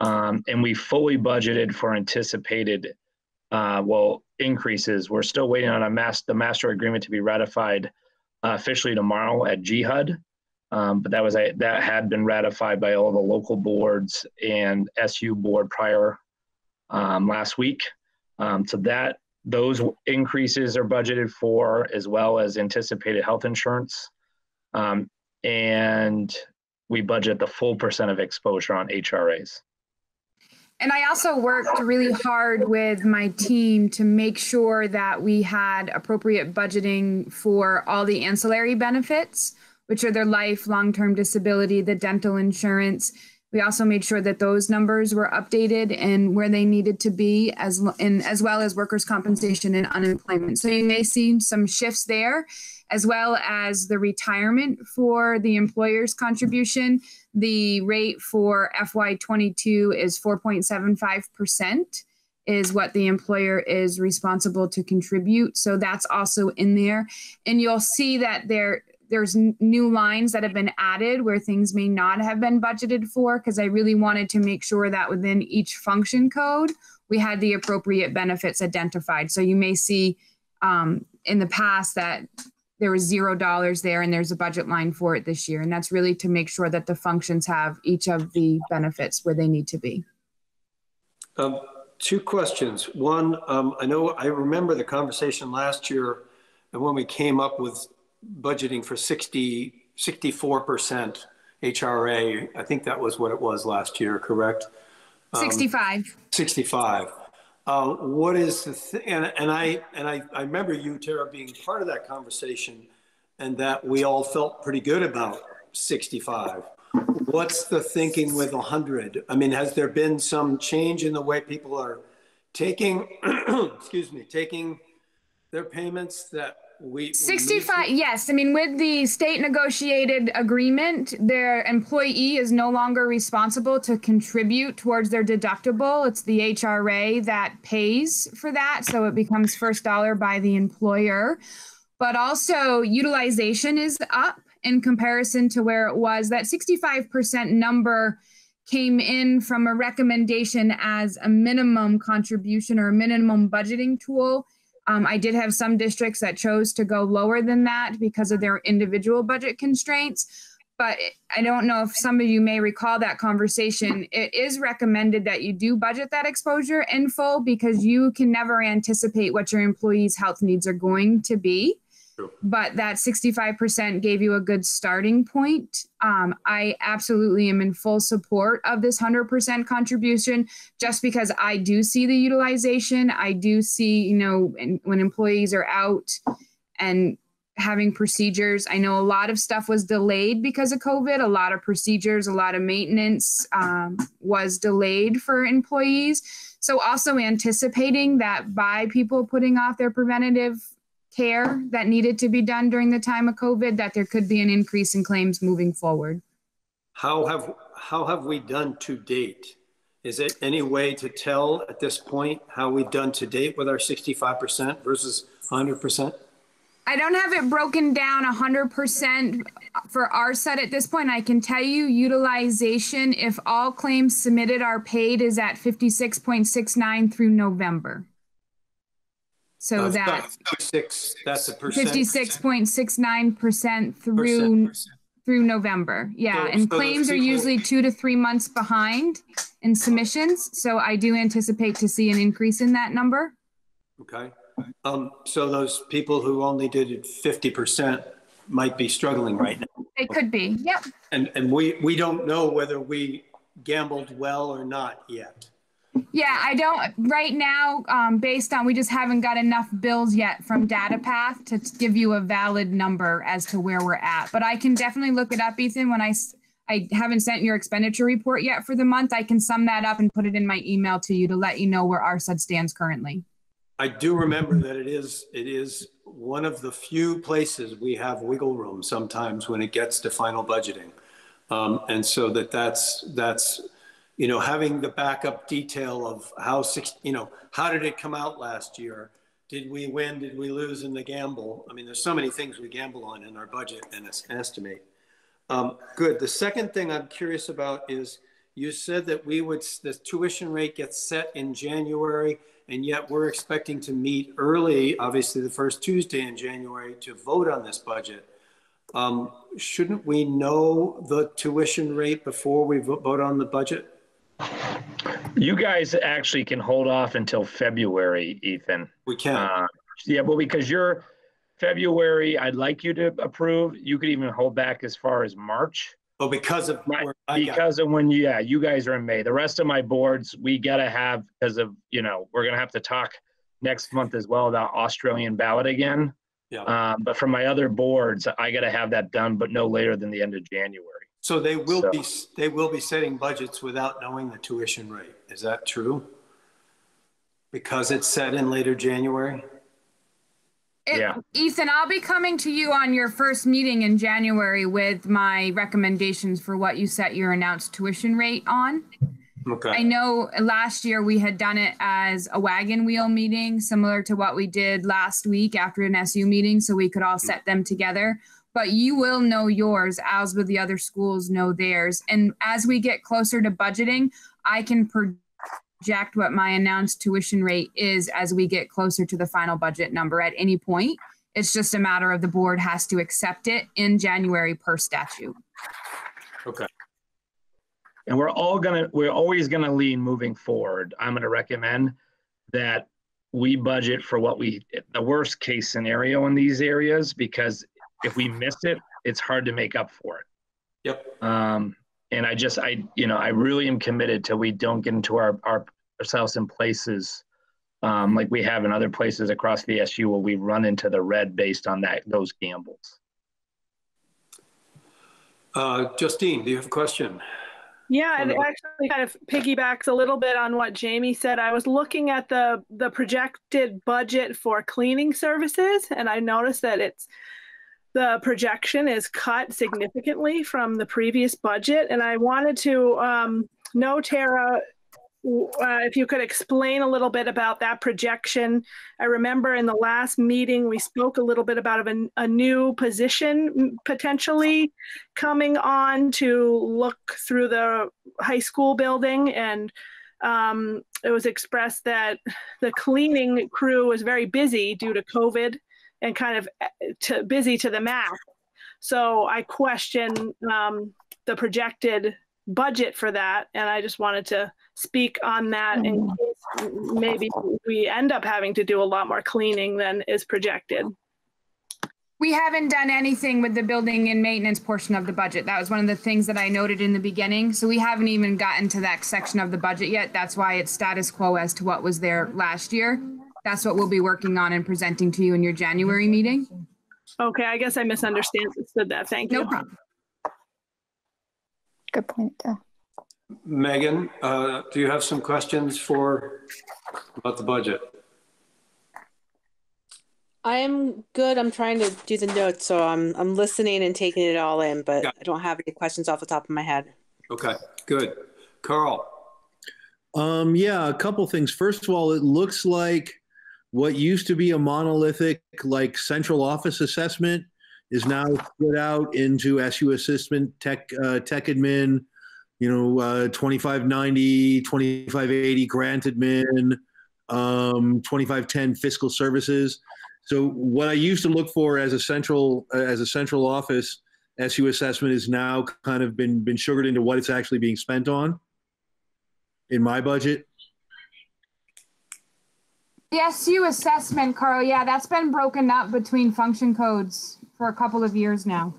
Um, and we fully budgeted for anticipated, uh, well, increases. We're still waiting on a mass, the master agreement to be ratified uh, officially tomorrow at GHUD. Um, but that was a, that had been ratified by all the local boards and SU board prior um, last week. Um, so that those increases are budgeted for as well as anticipated health insurance. Um, and we budget the full percent of exposure on HRAs. And I also worked really hard with my team to make sure that we had appropriate budgeting for all the ancillary benefits, which are their life, long term disability, the dental insurance. We also made sure that those numbers were updated and where they needed to be, as in, as well as workers' compensation and unemployment. So you may see some shifts there, as well as the retirement for the employer's contribution. The rate for FY22 is 4.75% is what the employer is responsible to contribute. So that's also in there. And you'll see that there there's new lines that have been added where things may not have been budgeted for because I really wanted to make sure that within each function code we had the appropriate benefits identified. So you may see um, in the past that there was zero dollars there and there's a budget line for it this year. And that's really to make sure that the functions have each of the benefits where they need to be. Um, two questions. One, um, I know, I remember the conversation last year and when we came up with budgeting for 60, 64% HRA. I think that was what it was last year, correct? Um, 65. 65. Uh, what is the th- and, and I and I, I remember you, Tara, being part of that conversation, and that we all felt pretty good about 65. What's the thinking with 100? I mean, has there been some change in the way people are taking, <clears throat> excuse me, taking their payments that we we 65 yes. I mean with the state negotiated agreement their employee is no longer responsible to contribute towards their deductible. It's the hra that pays for that so it becomes first dollar by the employer. But also utilization is up in comparison to where it was. That 65% number came in from a recommendation as a minimum contribution or minimum budgeting tool um, I did have some districts that chose to go lower than that because of their individual budget constraints. But I don't know if some of you may recall that conversation. It is recommended that you do budget that exposure in full because you can never anticipate what your employees' health needs are going to be. True. But that 65% gave you a good starting point. Um, I absolutely am in full support of this 100% contribution just because I do see the utilization. I do see, you know, when employees are out and having procedures. I know a lot of stuff was delayed because of COVID. A lot of procedures, a lot of maintenance um, was delayed for employees. So, also anticipating that by people putting off their preventative care that needed to be done during the time of COVID, that there could be an increase in claims moving forward. How have, how have we done to date? Is it any way to tell at this point how we've done to date with our 65% versus 100%? I don't have it broken down 100% for our set at this point. I can tell you utilization, if all claims submitted are paid, is at 56.69 through November. So Uh, that 56, that's a percent. 56.69% through Percent, through November. Yeah, So- and so claims are usually 2 to 3 months behind in submissions, so I do anticipate to see an increase in that number. Okay. Um, so those people who only did it 50% might be struggling right now. It could be. Yep. And, and we, we don't know whether we gambled well or not yet. Yeah, I don't, right now, um, based on, we just haven't got enough bills yet from DataPath to give you a valid number as to where we're at. But I can definitely look it up, Ethan, when I, I haven't sent your expenditure report yet for the month. I can sum that up and put it in my email to you to let you know where our sud stands currently. I do remember that it is, it is one of the few places we have wiggle room sometimes when it gets to final budgeting. Um, and so that that's, that's, you know, having the backup detail of how six, you know, how did it come out last year? Did we win? Did we lose in the gamble? I mean, there's so many things we gamble on in our budget and estimate. Um, good. The second thing I'm curious about is you said that we would, the tuition rate gets set in January and yet we're expecting to meet early, obviously the first Tuesday in January to vote on this budget. Um, shouldn't we know the tuition rate before we vote on the budget? You guys actually can hold off until February, Ethan. We can. Uh, Yeah, well, because you're February, I'd like you to approve. You could even hold back as far as March. Oh, because of, Right, where I got- Because of when, yeah, you guys are in May. The rest of my boards, we gotta have, because of, you know, we're gonna have to talk next month as well about Australian ballot again. Yeah. Um, but for my other boards, I gotta have that done, but no later than the end of January. So they will So- be, they will be setting budgets without knowing the tuition rate. Is that true? Because it's set in later January? It- Yeah. Ethan, I'll be coming to you on your first meeting in January with my recommendations for what you set your announced tuition rate on. Okay. I know last year we had done it as a wagon wheel meeting, similar to what we did last week after an SU meeting, so we could all set them together. But you will know yours, as will the other schools know theirs. And as we get closer to budgeting, I can project what my announced tuition rate is as we get closer to the final budget number at any point. It's just a matter of the board has to accept it in January per statute. Okay. And we're all gonna, we're always gonna lean moving forward. I'm gonna recommend that we budget for what we, the worst case scenario in these areas, because if we miss it, it's hard to make up for it. Yep. Um, and I just, I, you know, I really am committed till we don't get into our, our, ourselves in places um, like we have in other places across the SU where we run into the red based on that, those gambles. Uh, Justine, do you have a question? Yeah, and it actually kind of piggybacks a little bit on what Jamie said. I was looking at the the projected budget for cleaning services, and I noticed that it's the projection is cut significantly from the previous budget. And I wanted to um, know, Tara, uh, if you could explain a little bit about that projection. I remember in the last meeting we spoke a little bit about a, a new position potentially coming on to look through the high school building and um, it was expressed that the cleaning crew was very busy due to COVID and kind of uh, to, busy to the max. So I question um, the projected budget for that, and I just wanted to speak on that in case maybe we end up having to do a lot more cleaning than is projected. We haven't done anything with the building and maintenance portion of the budget. That was one of the things that I noted in the beginning. So we haven't even gotten to that section of the budget yet. That's why it's status quo as to what was there last year. That's what we'll be working on and presenting to you in your January meeting. Okay, I guess I misunderstood that. Thank you. No problem. Good point. Yeah. Megan, uh, do you have some questions for, about the budget? I am good. I'm trying to do the notes, so I'm I'm listening and taking it all in, but Yeah. I don't have any questions off the top of my head. Okay, good. Carl? Um, yeah, a couple things. First of all, it looks like what used to be a monolithic, like central office assessment is now split out into SU assistant, tech, uh, tech admin, you know, uh, 2590, 2580 grant admin, um, 2510 fiscal services. So what I used to look for as a central, uh, as a central office SU assessment is now kind of been, been sugared into what it's actually being spent on in my budget. The SU assessment, Carl, yeah, that's been broken up between function codes for a couple of years now.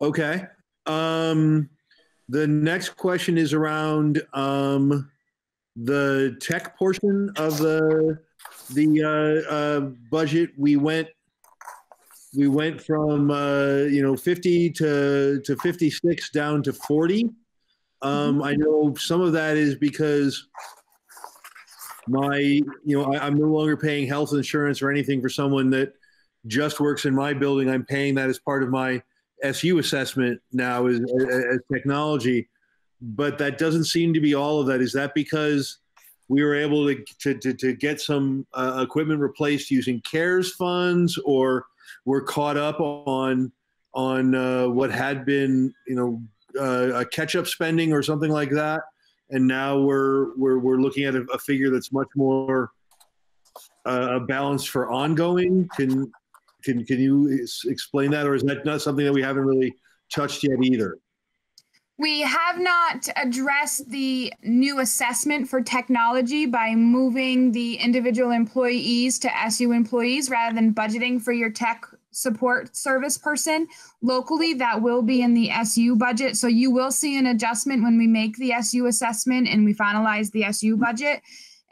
Okay. Um, the next question is around um, the tech portion of the the uh, uh, budget, we went we went from uh, you know 50 to to 56 down to 40. Um, I know some of that is because my you know I, I'm no longer paying health insurance or anything for someone that just works in my building. I'm paying that as part of my SU assessment now as, as technology, but that doesn't seem to be all of that. Is that because we were able to to, to, to get some uh, equipment replaced using CARES funds, or we're caught up on on uh, what had been you know uh, a catch up spending or something like that, and now we're we're we're looking at a, a figure that's much more uh, balanced for ongoing. Can can can you ex- explain that, or is that not something that we haven't really touched yet either? We have not addressed the new assessment for technology by moving the individual employees to SU employees rather than budgeting for your tech support service person locally. That will be in the SU budget. So you will see an adjustment when we make the SU assessment and we finalize the SU budget.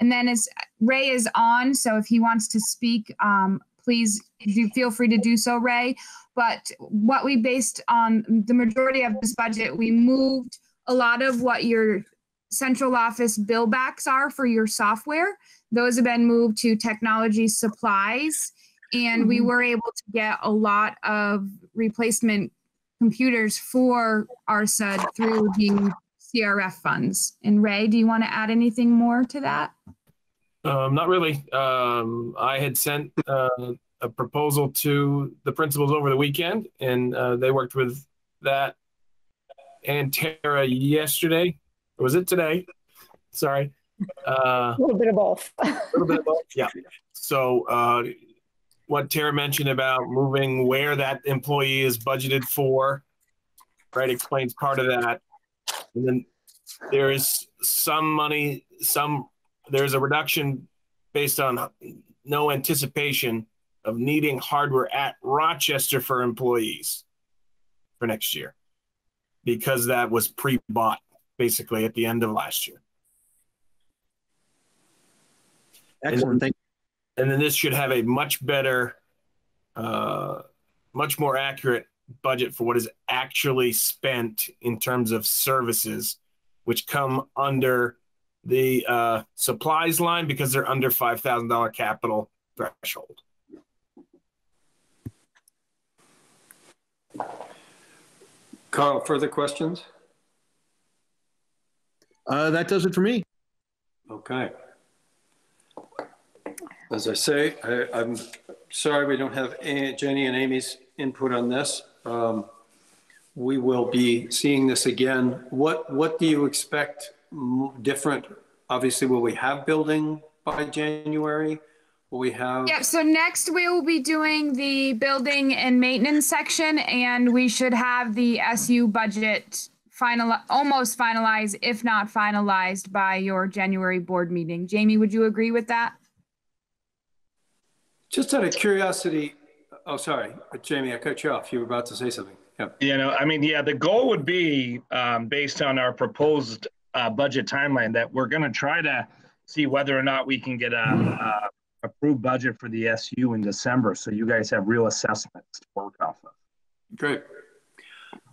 And then as Ray is on, so if he wants to speak, um, please do feel free to do so, Ray. But what we based on the majority of this budget, we moved a lot of what your central office bill backs are for your software. Those have been moved to technology supplies. And we were able to get a lot of replacement computers for our RSUD through the CRF funds. And Ray, do you want to add anything more to that? Um, not really. Um, I had sent uh, a proposal to the principals over the weekend, and uh, they worked with that and Tara yesterday. Or was it today? Sorry. Uh, A little bit of both. a little bit of both. Yeah. So uh, what Tara mentioned about moving where that employee is budgeted for, right, explains part of that. And then there is some money, some there's a reduction based on no anticipation of needing hardware at Rochester for employees for next year because that was pre-bought basically at the end of last year. Excellent. Thank and then this should have a much better, uh, much more accurate budget for what is actually spent in terms of services, which come under the uh, supplies line because they're under five thousand dollar capital threshold. Carl, further questions? Uh, that does it for me. Okay. As I say, I, I'm sorry we don't have A- Jenny and Amy's input on this. Um, We will be seeing this again. What, what do you expect m- different? Obviously, will we have building by January? Will we have? Yeah, so next we will be doing the building and maintenance section and we should have the SU budget final, almost finalized, if not finalized by your January board meeting. Jamie, would you agree with that? Just out of curiosity, oh, sorry, Jamie, I cut you off. You were about to say something. Yeah. You know, I mean, yeah, the goal would be, um, based on our proposed, uh, budget timeline, that we're gonna try to see whether or not we can get a, a approved budget for the SU in December, so you guys have real assessments to work off of. Great.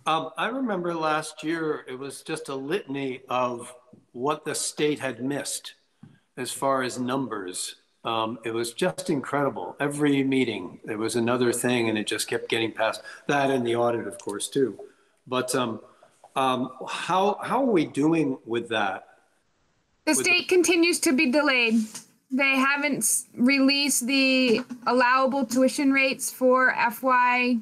Um, I remember last year, it was just a litany of what the state had missed as far as numbers. Um, it was just incredible. Every meeting, there was another thing and it just kept getting passed. That and the audit, of course, too. But, um, um, how, how are we doing with that? The With the- state continues to be delayed. They haven't released the allowable tuition rates for FY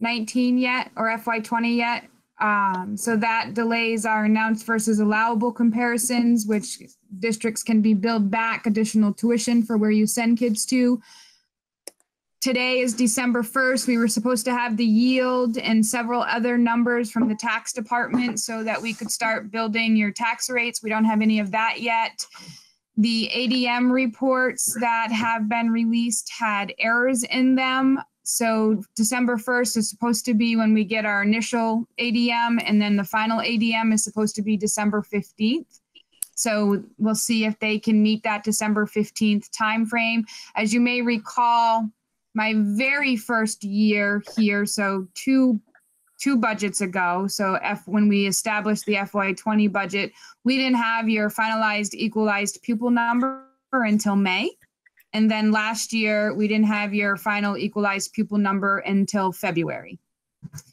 nineteen yet or FY twenty yet. Um, so that delays our announced versus allowable comparisons, which districts can be billed back additional tuition for where you send kids to. Today is December 1st. We were supposed to have the yield and several other numbers from the tax department so that we could start building your tax rates. We don't have any of that yet. The ADM reports that have been released had errors in them. So December 1st is supposed to be when we get our initial ADM, and then the final ADM is supposed to be December 15th. So we'll see if they can meet that December 15th timeframe. As you may recall, my very first year here, so two two budgets ago, so F when we established the FY20 budget, we didn't have your finalized equalized pupil number until May. And then last year, we didn't have your final equalized pupil number until February.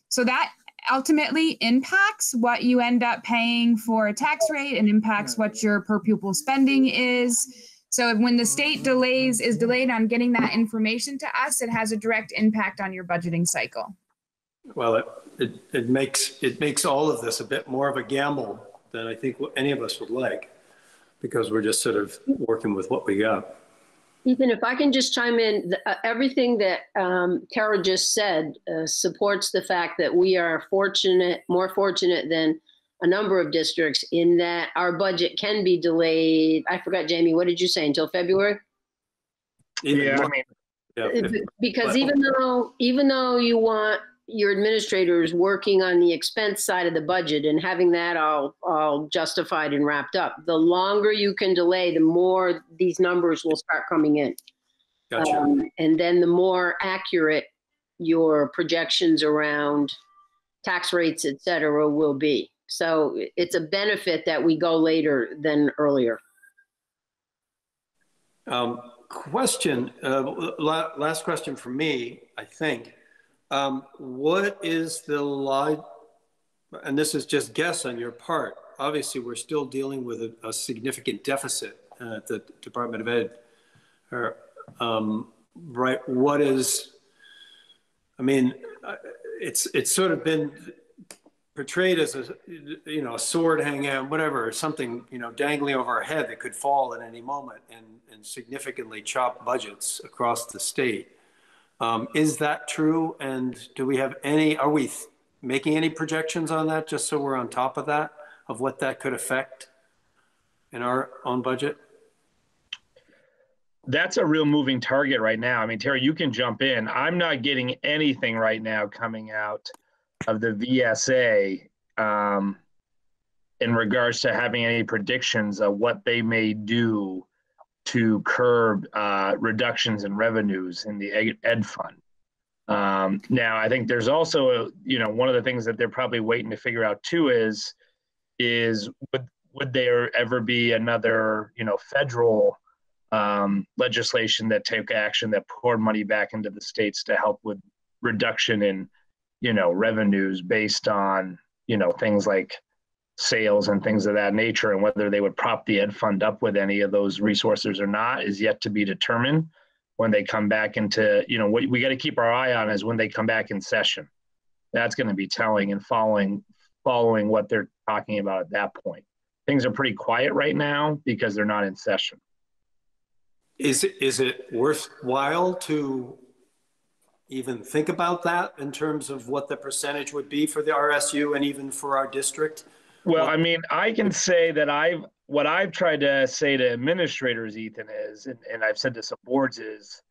So that ultimately impacts what you end up paying for a tax rate and impacts what your per pupil spending is. So when the state delays is delayed on getting that information to us, it has a direct impact on your budgeting cycle. Well, it, it, it makes, it makes all of this a bit more of a gamble than I think any of us would like, because we're just sort of working with what we got. Ethan, if I can just chime in, the- uh, everything that um, Tara just said uh, supports the fact that we are fortunate, more fortunate than a number of districts in that our budget can be delayed. I forgot, Jamie, what did you say, until February? Even Yeah, I mean, yeah, Because even though, even though you want your administrators working on the expense side of the budget and having that all, all justified and wrapped up, the longer you can delay, the more these numbers will start coming in. Gotcha. Um, And then the more accurate your projections around tax rates, et cetera, will be. So it's a benefit that we go later than earlier. Um, question, uh, la- last question for me, I think. Um, what is the li, and this is just guess on your part. Obviously, we're still dealing with a, a significant deficit uh, at the Department of Ed. Or, um, right, what is, I mean, uh, it's, it's sort of been portrayed as a, you know, a sword hanging out, whatever, something, you know, dangling over our head that could fall at any moment and, and significantly chop budgets across the state. Um, is that true? And do we have any, are we th- making any projections on that, just so we're on top of that, of what that could affect in our own budget? that's a real moving target right now. I mean, Terry, you can jump in. I'm not getting anything right now coming out of the VSA um, in regards to having any predictions of what they may do to curb uh, reductions in revenues in the ed, ed fund. Um, now, I think there's also, a, you know, one of the things that they're probably waiting to figure out too is, is would would there ever be another, you know, federal um, legislation that take action that poured money back into the states to help with reduction in, you know, revenues based on, you know, things like sales and things of that nature, and whether they would prop the ed fund up with any of those resources or not is yet to be determined when they come back into, you know, what we got to keep our eye on is when they come back in session. That's going to be telling and following following what they're talking about at that point. Things are pretty quiet right now because they're not in session. Is it, is it worthwhile to even think about that in terms of what the percentage would be for the RSU and even for our district? Well, I mean, I can say that I've what I've tried to say to administrators, Ethan, is, and, and I've said to some boards is,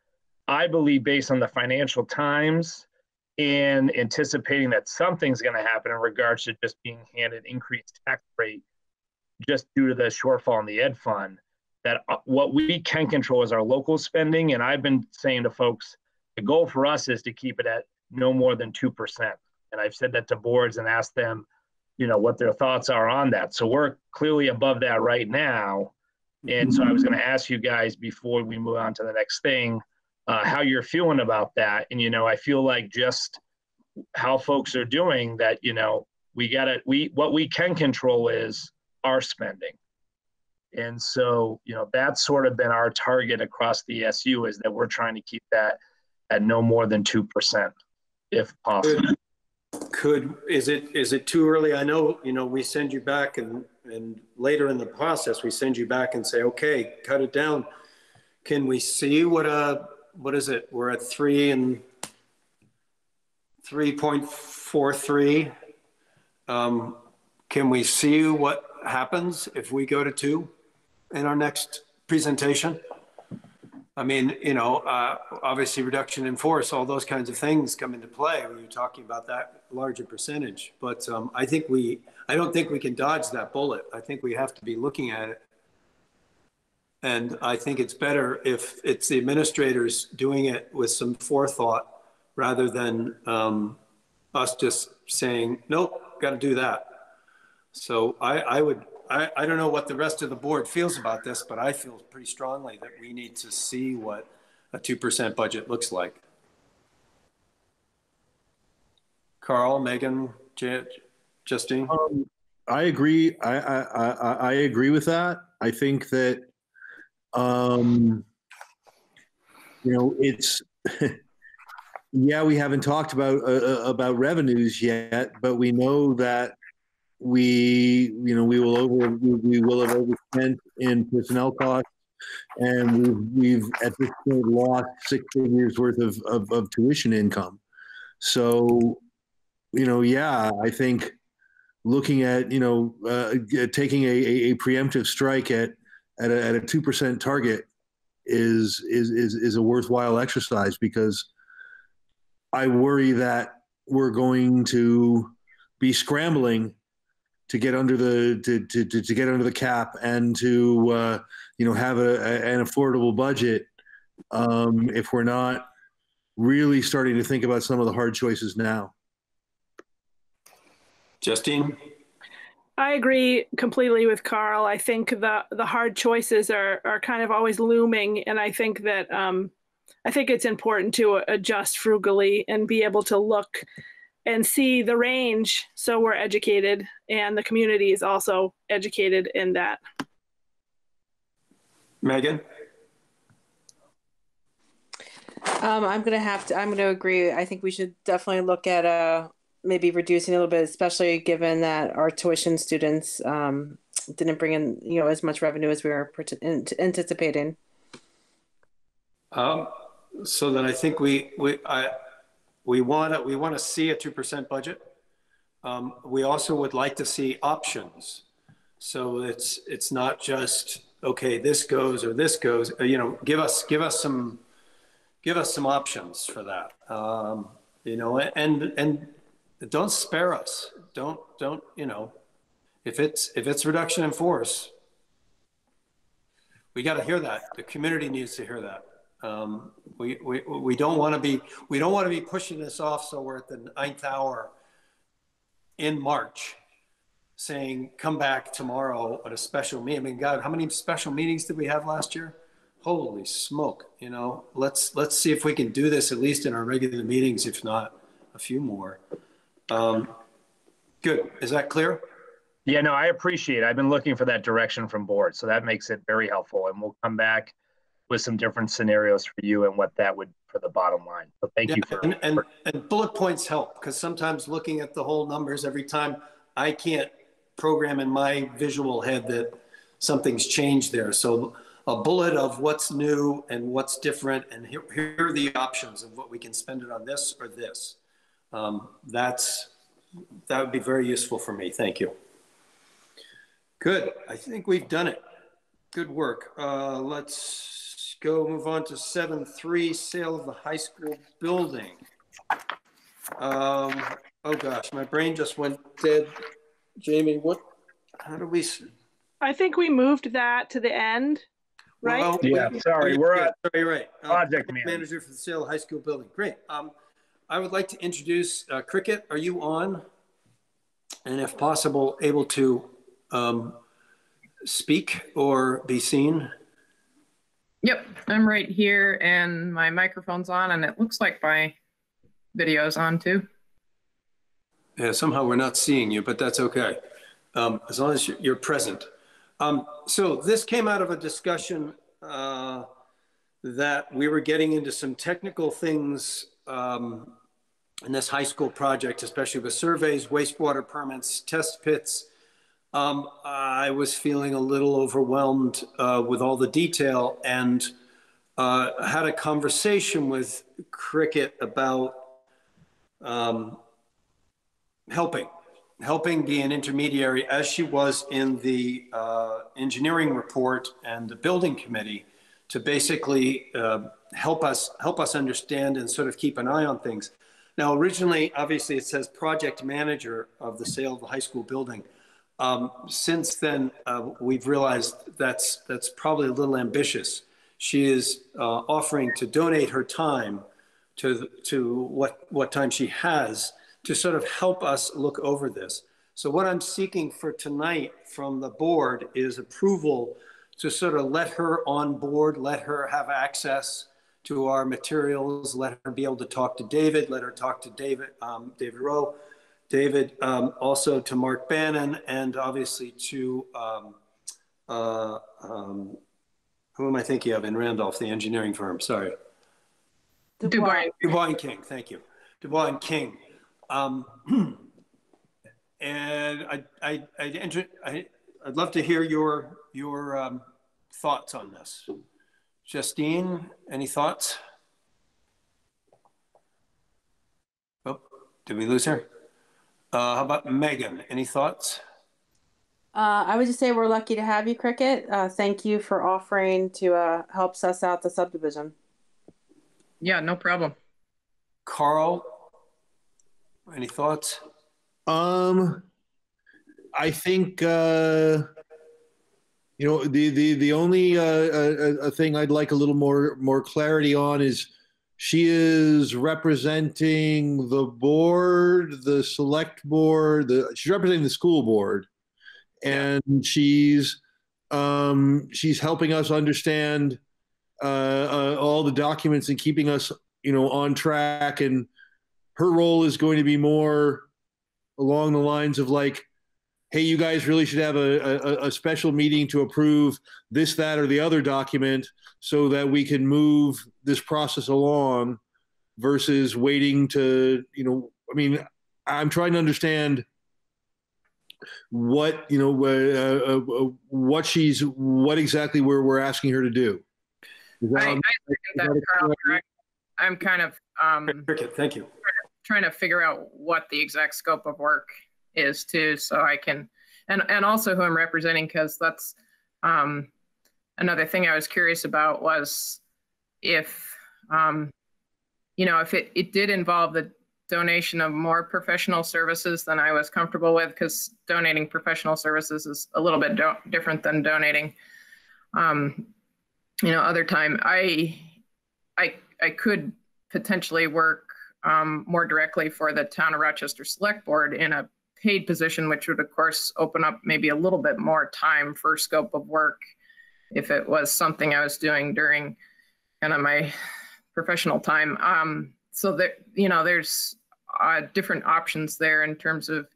I believe based on the financial times and anticipating that something's going to happen in regards to just being handed increased tax rate just due to the shortfall in the ed fund, that uh, what we can control is our local spending. And I've been saying to folks, the goal for us is to keep it at no more than 2%. And I've said that to boards and asked them, you know, what their thoughts are on that. So we're clearly above that right now. And so I was going to ask you guys before we move on to the next thing, uh, how you're feeling about that. And, you know, I feel like just how folks are doing that, you know, we got to, we, what we can control is our spending. And so, you know, that's sort of been our target across the SU is that we're trying to keep that at no more than 2% if possible. Could, is it, is it too early? I know, you know, we send you back and, and later in the process, we send you back and say, okay, cut it down. Can we see what a, what is it? We're at three and 3.43. Um, can we see what happens if we go to two in our next presentation? I mean, you know, uh, obviously reduction in force, all those kinds of things come into play when you're talking about that larger percentage. But um, I think we, I don't think we can dodge that bullet. I think we have to be looking at it. And I think it's better if it's the administrators doing it with some forethought rather than um, us just saying, nope, got to do that. So I, I would, I, I don't know what the rest of the board feels about this, but I feel pretty strongly that we need to see what a 2% budget looks like. Carl, Megan, Justine? Um, I agree. I, I, I, I agree with that. I think that, um, you know, it's, <laughs> yeah, we haven't talked about, uh, uh, about revenues yet, but we know that we, you know, we will over, we, we will have overspent in personnel costs. And we've, we've at this point lost six figures worth of, of, of tuition income. So, you know, yeah, I think looking at, you know, uh, taking a, a, preemptive strike at, at a, at a 2% target is, is, is, is a worthwhile exercise because I worry that we're going to be scrambling to get under the to, to, to, to get under the cap and to uh, you know have a, a, an affordable budget um, if we're not really starting to think about some of the hard choices now. Justine? I agree completely with Carl. I think the the hard choices are are kind of always looming, and I think that um, I think it's important to adjust frugally and be able to look and see the range so we're educated and the community is also educated in that. Megan? Um, I'm gonna have to. I'm gonna agree. I think we should definitely look at uh maybe reducing a little bit, especially given that our tuition students um, didn't bring in you know as much revenue as we were anticipating. Um, so then I think we we I we want to we want to see a two percent budget. Um, we also would like to see options. So it's it's not just okay this goes or this goes. Uh, you know, give us give us some give us some options for that. Um, you know, and and don't spare us. Don't don't you know, if it's if it's reduction in force, we got to hear that. The community needs to hear that. Um, we, we, we don't want to be we don't want to be pushing this off so we're at the ninth hour in March saying come back tomorrow at a special meeting. I mean, God, how many special meetings did we have last year? Holy smoke! You know, let's let's see if we can do this at least in our regular meetings, if not a few more. Um, good. Is that clear? Yeah, no, I appreciate it. I've been looking for that direction from board, so that makes it very helpful. And we'll come back with some different scenarios for you and what that would for the bottom line. So thank yeah, you for and, and, and bullet points help because sometimes looking at the whole numbers every time I can't program in my visual head that something's changed there. So a bullet of what's new and what's different, and here, here are the options of what we can spend it on this or this. Um, that's that would be very useful for me. Thank you. Good. I think we've done it. Good work. Uh, let's go move on to 7.3, sale of the high school building. Um, oh gosh, my brain just went dead. Jamie, what, how do we? I think we moved that to the end, right? Well, yeah, sorry, we're at sorry, right. Uh, project manager. manager for the sale of high school building. Great. Um, I would like to introduce uh, Cricket. Are you on? And if possible, able to um, speak or be seen? Yep, I'm right here and my microphone's on and it looks like my video's on too. Yeah, somehow we're not seeing you, but that's okay. Um, as long as you're present. Um, so this came out of a discussion uh, that we were getting into some technical things um, in this high school project, especially with surveys, wastewater permits, test pits. Um, I was feeling a little overwhelmed uh, with all the detail and uh, had a conversation with Cricket about um, helping, helping be an intermediary as she was in the uh, engineering report and the building committee to basically uh, help us help us understand and sort of keep an eye on things. Now, originally, obviously, it says project manager of the sale of the high school building. Um, since then, uh, we've realized that's that's probably a little ambitious. She is uh, offering to donate her time to to what what time she has to sort of help us look over this. So what I'm seeking for tonight from the board is approval to sort of let her on board, let her have access to our materials, let her be able to talk to David, let her talk to David, um, David Rowe, David, um, also to Mark Bannon, and obviously to, um, uh, um, who am I thinking of in Randolph, the engineering firm, sorry. Dubois. Dubois and King, thank you. Dubois and King. Um, <clears throat> and I, I, I'd, enter, I, I'd love to hear your, your um, thoughts on this. Justine, any thoughts? Oh, did we lose her? Uh, how about Megan? Any thoughts? Uh, I would just say we're lucky to have you, Cricket. Uh, thank you for offering to uh, help suss out the subdivision. Yeah, no problem. Carl, any thoughts? Um, I think uh, you know the the the only uh, uh, uh, thing I'd like a little more more clarity on is she is representing the board, the select board. The she's representing the school board, and she's um, she's helping us understand uh, uh, all the documents and keeping us you know on track. And her role is going to be more along the lines of like, hey, you guys really should have a, a, a, special meeting to approve this, that, or the other document so that we can move this process along versus waiting to, you know, I mean, I'm trying to understand what, you know, uh, uh, what she's, what exactly we're, we're asking her to do. I, I that, Carl, I'm kind of, um, thank you. trying to figure out what the exact scope of work is too, so I can, and and also who I'm representing because that's um, another thing I was curious about was if, um, you know, if it it did involve the donation of more professional services than I was comfortable with because donating professional services is a little bit do- different than donating, um, you know, other time. I I I could potentially work um, more directly for the town of Rochester Select Board in a paid position, which would of course open up maybe a little bit more time for scope of work if it was something I was doing during kind of my professional time. Um, so that you know, there's uh, different options there in terms of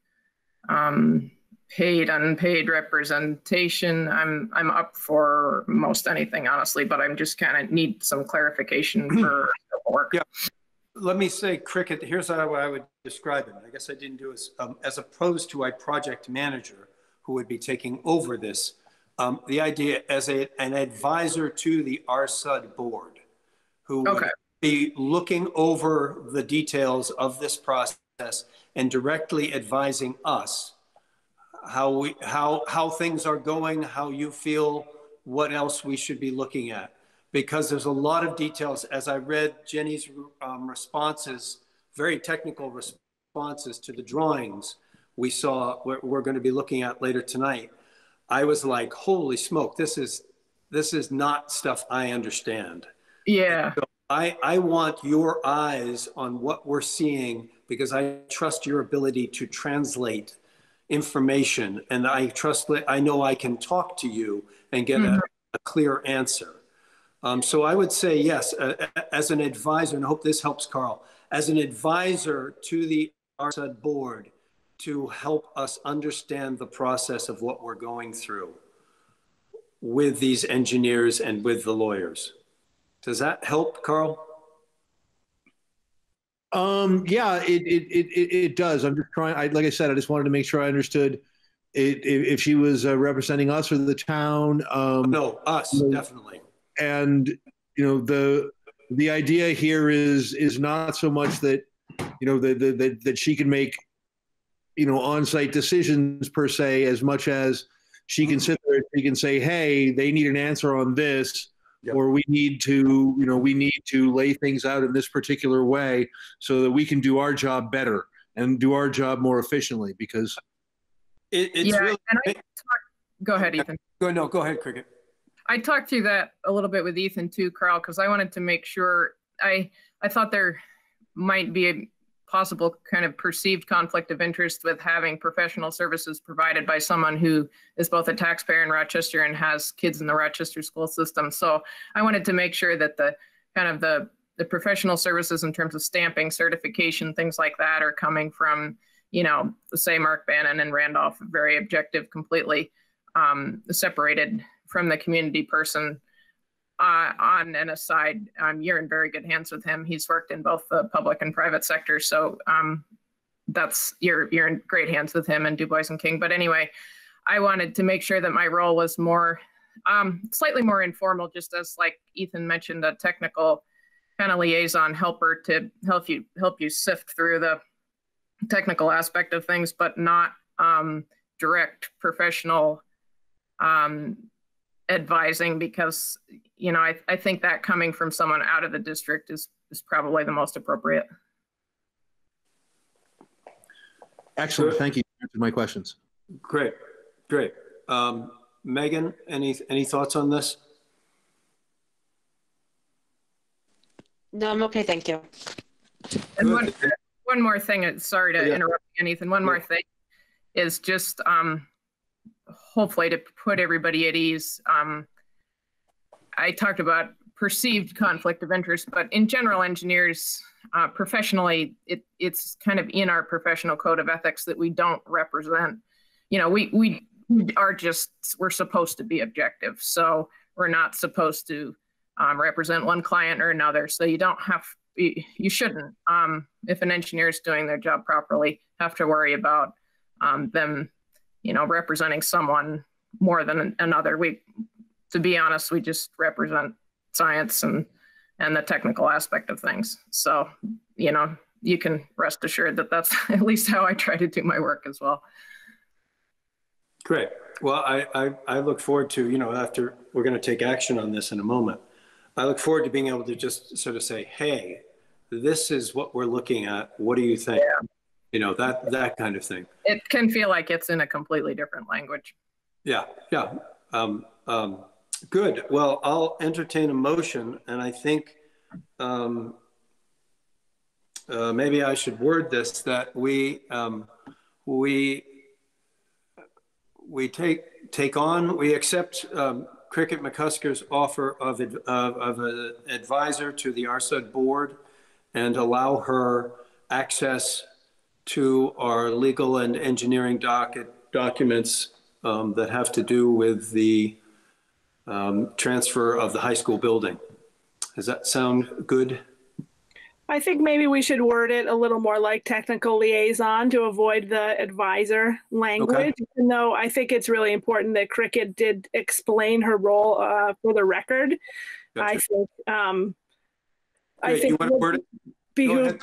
um, paid, unpaid representation. I'm I'm up for most anything, honestly, but I'm just kind of need some clarification <clears throat> for work. Yeah let me say cricket here's how i would describe it i guess i didn't do as um, as opposed to a project manager who would be taking over this um, the idea as a, an advisor to the rsud board who okay. would be looking over the details of this process and directly advising us how we how how things are going how you feel what else we should be looking at because there's a lot of details. As I read Jenny's um, responses, very technical responses to the drawings we saw, we're, we're going to be looking at later tonight. I was like, holy smoke, this is, this is not stuff I understand. Yeah. So I, I want your eyes on what we're seeing because I trust your ability to translate information and I trust that I know I can talk to you and get mm-hmm. a, a clear answer. Um, so I would say yes, uh, as an advisor, and I hope this helps Carl, as an advisor to the RSUD board to help us understand the process of what we're going through with these engineers and with the lawyers. Does that help, Carl? Um, yeah, it, it, it, it does. I'm just trying, I, like I said, I just wanted to make sure I understood it, if, if she was uh, representing us or the town. Um, no, us, definitely and you know the the idea here is is not so much that you know that that that she can make you know on-site decisions per se as much as she can sit there and she can say hey they need an answer on this Yep. or we need to, you know, we need to lay things out in this particular way so that we can do our job better and do our job more efficiently because It, it's Yeah, really, and I talked- Go ahead, Ethan. go, no, go ahead, Cricket. I talked through that a little bit with Ethan too, Carl, because I wanted to make sure I I thought there might be a possible kind of perceived conflict of interest with having professional services provided by someone who is both a taxpayer in Rochester and has kids in the Rochester school system. So I wanted to make sure that the kind of the the professional services in terms of stamping, certification, things like that are coming from, you know, say Mark Bannon and Randolph, very objective, completely um, separated from the community person. Uh, on an aside, um, you're in very good hands with him. He's worked in both the public and private sector, so um, that's you're you're in great hands with him and Du Bois and King. But anyway, I wanted to make sure that my role was more, um, slightly more informal, just as like Ethan mentioned, a technical kind of liaison helper to help you help you sift through the technical aspect of things, but not um, direct professional um, advising because you know I, I think that coming from someone out of the district is is probably the most appropriate excellent. Good. Thank you. You Answered my questions. Great, great. Um, Megan, any, any thoughts on this? No, I'm okay, thank you. and one, one more thing uh, sorry to Yeah. interrupt you, Ethan one more thing is just um hopefully to put everybody at ease. Um i talked about perceived conflict of interest but in general engineers uh, professionally it, it's kind of in our professional code of ethics that we don't represent. You know we we are just we're supposed to be objective. So we're not supposed to um, represent one client or another. So you don't have you, shouldn't. Um, if an engineer is doing their job properly have to worry about um, them you know representing someone more than another we to be honest we just represent science and and the technical aspect of things so you know you can rest assured that that's <laughs> at least how i try to do my work as well Great. Well, I, I, I look forward to, you know, after, we're going to take action on this in a moment. I look forward to being able to just sort of say, hey, this is what we're looking at. What do you think? You know, that, that kind of thing. it can feel like it's in a completely different language Yeah, yeah. Um, um, good. Well, I'll entertain a motion and I think, um, uh, maybe I should word this, that we, um, we, we take, take on, we accept, um, Cricket McCusker's offer of, of an advisor to the RSUD board and allow her access to our legal and engineering docket, documents um, that have to do with the um, transfer of the high school building. Does that sound good? I think maybe we should word it a little more like technical liaison to avoid the advisor language. Even though I think it's really important that Cricket did explain her role uh, for the record. I think, um, I Great. You think want to word it?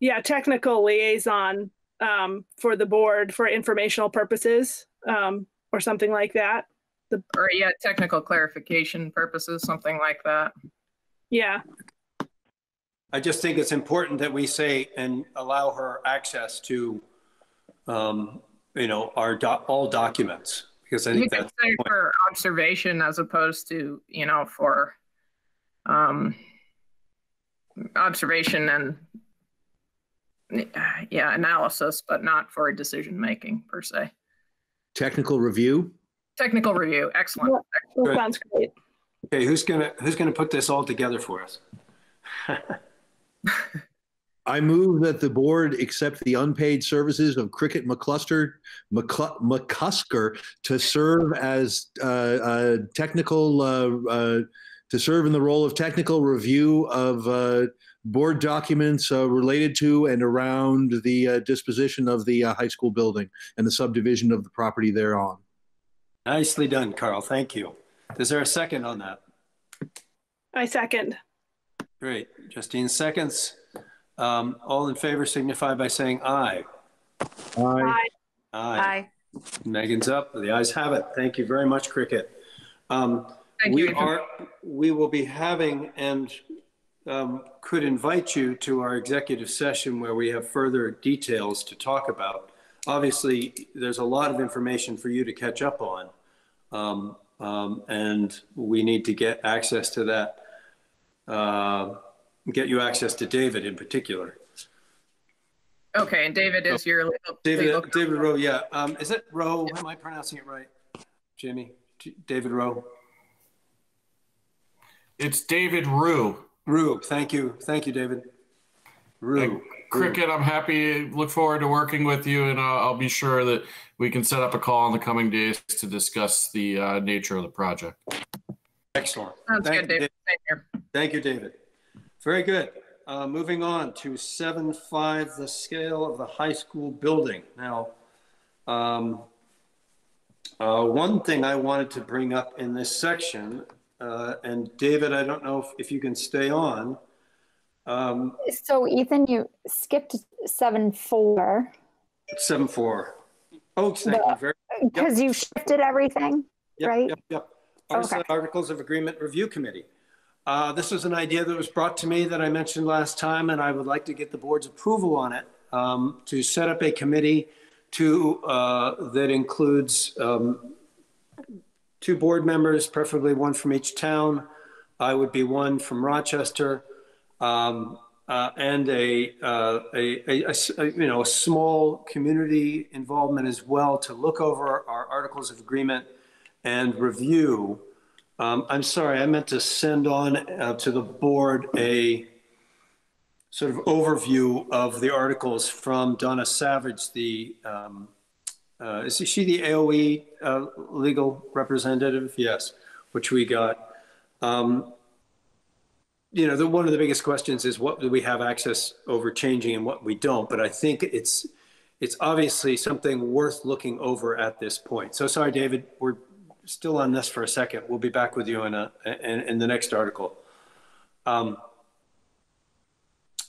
Yeah, technical liaison um, for the board for informational purposes um, or something like that. or yeah technical clarification purposes something like that. Yeah, I just think it's important that we say and allow her access to, um, you know, our, doc- all documents, because I think could that's, say for observation as opposed to you know for um observation and <sighs> yeah analysis but not for decision making per se Technical review. technical review excellent that sounds great. okay, who's gonna, who's gonna put this all together for us? <laughs> I move that the board accept the unpaid services of Cricket McCluster, McClu- McCusker to serve as uh, uh, technical, uh, uh, to serve in the role of technical review of uh, board documents uh, related to and around the uh, disposition of the uh, high school building and the subdivision of the property thereon. Nicely done, Carl. Thank you. Is there a second on that? I second. Great. Justine seconds. Um, all in favor signify by saying aye. Aye. Aye. Megan's up. The ayes have it. Thank you very much, Cricket. Um, Thank we you. are, we will be having and um, could invite you to our executive session where we have further details to talk about. Obviously, there's a lot of information for you to catch up on. Um, um, and we need to get access to that, uh, get you access to David in particular. Okay, and David is your legal. legal David, David Rowe, yeah. Um, is it Rowe? Am I pronouncing it right? Jamie? J- David Rowe? It's David Rue. Rue, thank you. Thank you, David. Rue. Cricket, I'm happy, look forward to working with you, and I'll, I'll be sure that we can set up a call in the coming days to discuss the uh, nature of the project. Excellent. Sounds Thank good, you, David. Thank you, David. Very good. Uh, moving on to seven five, the scale of the high school building. Now, um, uh, one thing I wanted to bring up in this section, uh, and David, I don't know if, if you can stay on. Um, So Ethan, you skipped seven four seven four. Oh, thank you very. because you shifted everything, Yep, right? Yep, yep. Okay. Articles of Agreement Review Committee. Uh, This was an idea that was brought to me that I mentioned last time, and I would like to get the board's approval on it, um, to set up a committee to, uh, that includes um, two board members, preferably one from each town. I would be one from Rochester, um, uh, and a, uh, a, a- a you know, a small community involvement as well to look over our Articles of Agreement and review. Um, I'm sorry, I meant to send on uh, to the board a sort of overview of the articles from Donna Savage, the, um, uh, is she the AOE uh, legal representative? Yes, which we got. Um, you know, the, one of the biggest questions is what do we have access over changing and what we don't? But I think it's, it's obviously something worth looking over at this point. So sorry, David, we're still on this for a second. We'll be back with you in a, in, in the next article. Um,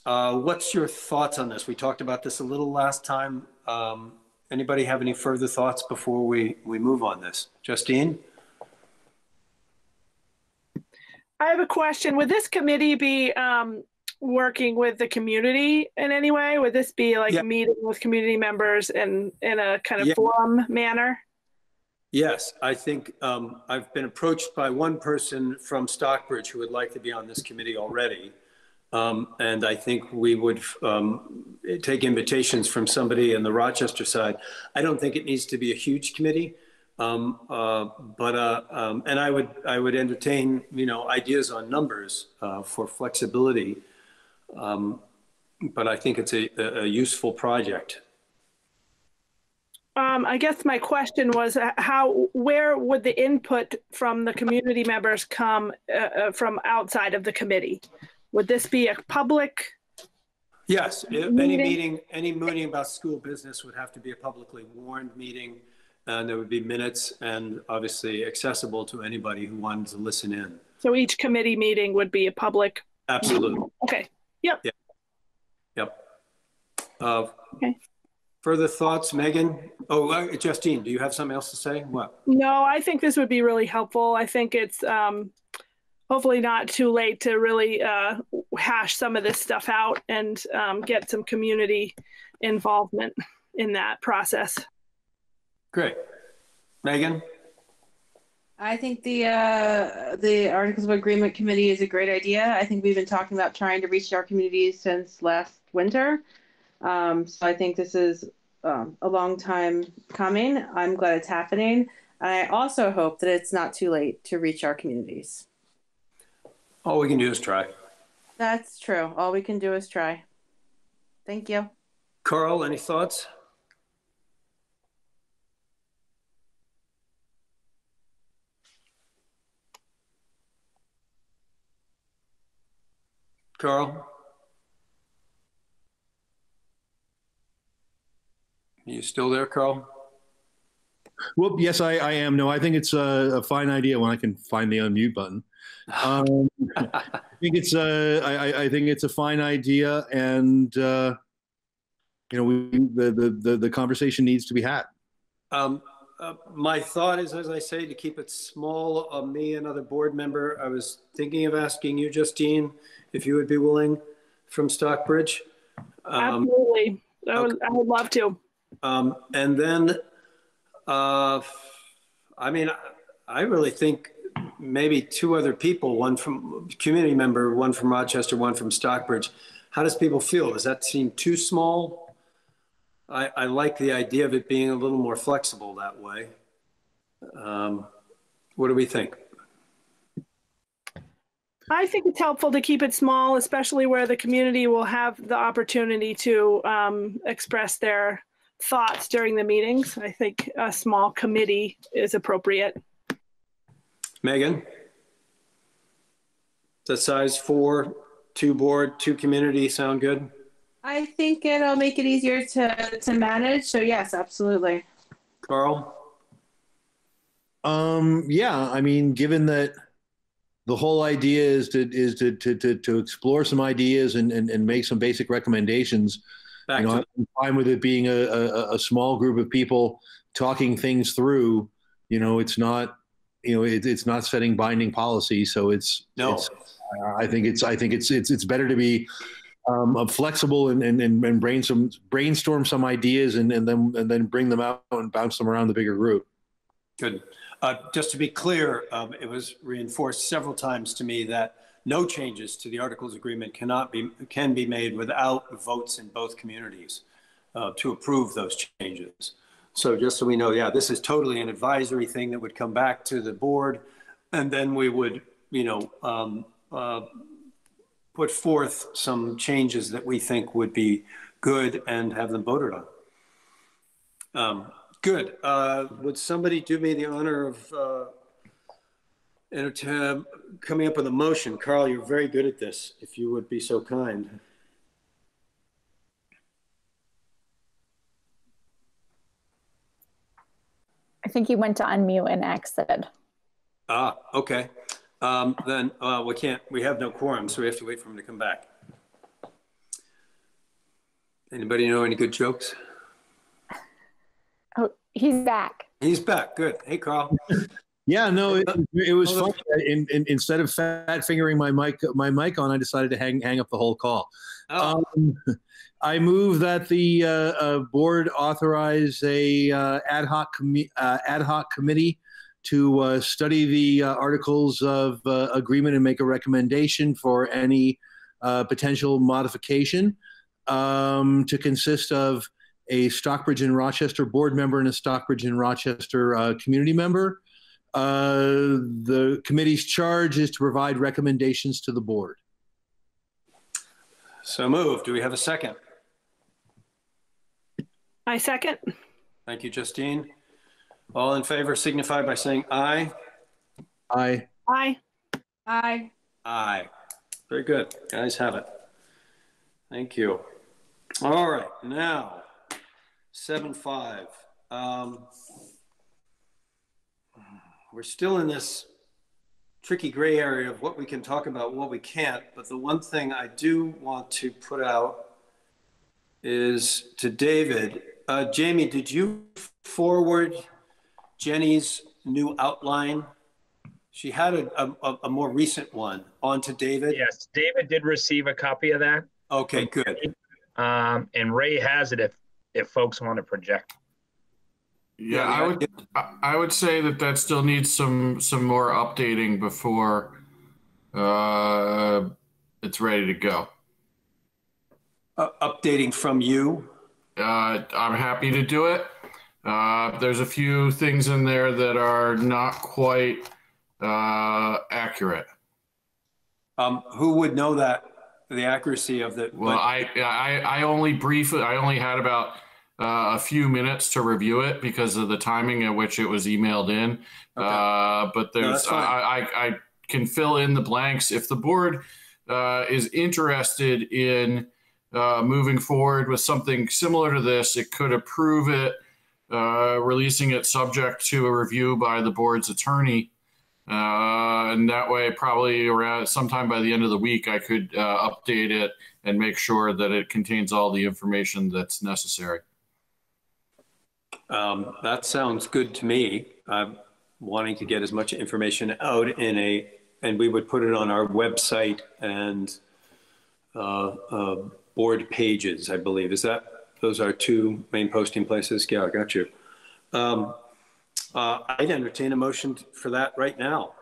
uh, what's your thoughts on this? We talked about this a little last time. Um, anybody have any further thoughts before we, we move on this? Justine? I have a question. Would this committee be um, working with the community in any way? Would this be like Yeah. meeting with community members in in a kind of Yeah. forum manner? Yes, I think um, I've been approached by one person from Stockbridge who would like to be on this committee already. Um, and I think we would um, take invitations from somebody in the Rochester side. I don't think it needs to be a huge committee. Um, uh, but, uh, um, and I would, I would entertain, you know, ideas on numbers uh, for flexibility. Um, but I think it's a, a useful project. Um, I guess my question was uh, how, where would the input from the community members come uh, uh, from outside of the committee? Would this be a public? Yes, if any Meeting. meeting, any meeting about school business would have to be a publicly warned meeting. And there would be minutes and obviously accessible to anybody who wanted to listen in. So each committee meeting would be a public. Absolutely, Okay. Yep. yep. Uh, Okay. Further thoughts, Megan? Oh, uh, Justine, do you have something else to say? What? No, I think this would be really helpful. I think it's um, hopefully not too late to really uh, hash some of this stuff out and um, get some community involvement in that process. Great. Megan? I think the uh, the Articles of Agreement Committee is a great idea. I think we've been talking about trying to reach our communities since last winter. Um, so I think this is um, a long time coming. I'm glad it's happening. And I also hope that it's not too late to reach our communities. All we can do is try. That's true. All we can do is try. Thank you. Carl, any thoughts? Carl? Are you still there, Carl? Well, yes, I, I am. No, I think it's a, a fine idea when I can find the unmute button. Um, I think it's a, I, I- I think it's a fine idea, and uh, you know, we the, the the the conversation needs to be had. Um, uh, my thought is, as I say, to keep it small, uh, me, and another board member, I was thinking of asking you, Justine, if you would be willing from Stockbridge. Um, Absolutely. I would, I would love to. Um, and then, uh, I mean, I- I really think maybe two other people, one from community member, one from Rochester, one from Stockbridge. How does people feel? Does that seem too small? I, I like the idea of it being a little more flexible that way. Um, what do we think? I think it's helpful to keep it small, especially where the community will have the opportunity to um, express their thoughts during the meetings. I think a small committee is appropriate. Megan? The size four, two board, two community sound good? I think it'll make it easier to, to manage. So yes, absolutely. Carl? Um, yeah, I mean, given that the whole idea is to is to to to, to explore some ideas and, and and make some basic recommendations. Back you know, to, I'm fine with it being a, a, a small group of people talking things through. You know, it's not, you know, it, it's not setting binding policy. So it's, No. it's, uh, I think it's, I think it's, it's, it's better to be um, uh, flexible and, and, and, and brain some, brainstorm some ideas and, and then, and then bring them out and bounce them around the bigger group. Good. Uh, Just to be clear, um, it was reinforced several times to me that no changes to the Articles Agreement cannot be, can be made without votes in both communities uh, to approve those changes. So just so we know, yeah, this is totally an advisory thing that would come back to the board. And then we would, you know, um, uh, put forth some changes that we think would be good and have them voted on. Um, Good. Uh, Would somebody do me the honor of uh, coming up with a motion? Carl, you're very good at this, if you would be so kind. Think he went to unmute and exited. Ah, okay. Um, Then uh, we can't, we have no quorum, so we have to wait for him to come back. Anybody know any good jokes? Oh, he's back. He's back. Good. Hey, Carl. Yeah, no, it, it was Hold fun. In, in, instead of fat fingering my mic, my mic on, I decided to hang, hang up the whole call. Oh, Um, I move that the uh, uh, board authorize a uh, ad hoc uh, ad hoc committee to uh, study the uh, articles of uh, agreement and make a recommendation for any uh, potential modification um, to consist of a Stockbridge and Rochester board member and a Stockbridge and Rochester uh, community member. Uh, the committee's charge is to provide recommendations to the board. so moved. Do we have a second? I second. Thank you, Justine. All in favor signify by saying aye. I Aye. Aye. Aye. Very good. Guys have it. Thank you. All right, now, seven five. Um, we're still in this tricky gray area of what we can talk about, what we can't. But the one thing I do want to put out is to David. Uh, Jamie, did you forward Jenny's new outline? She had a, a, a more recent one on to David. Yes, David did receive a copy of that. Okay, good. Um, and Ray has it if, if folks want to project. Yeah, I would, I- I would say that that still needs some, some more updating before uh, it's ready to go. Uh, updating from you. Uh, I'm happy to do it. Uh, there's a few things in there that are not quite uh, accurate. Um, who would know that the accuracy of the? Well, I, I, I only briefly, I only had about uh, a few minutes to review it because of the timing at which it was emailed in. Okay. Uh, but there's, fine. I, I, I can fill in the blanks if the board uh, is interested in uh, moving forward with something similar to this. It could approve it, uh, releasing it subject to a review by the board's attorney. Uh, and that way, probably around sometime by the end of the week, I could uh, update it and make sure that it contains all the information that's necessary. Um, That sounds good to me. I'm wanting to get as much information out in a, and we would put it on our website and uh, uh, board pages, I believe. Is that, those are two main posting places? Yeah, I got you. Um, uh, I'd entertain a motion for that right now.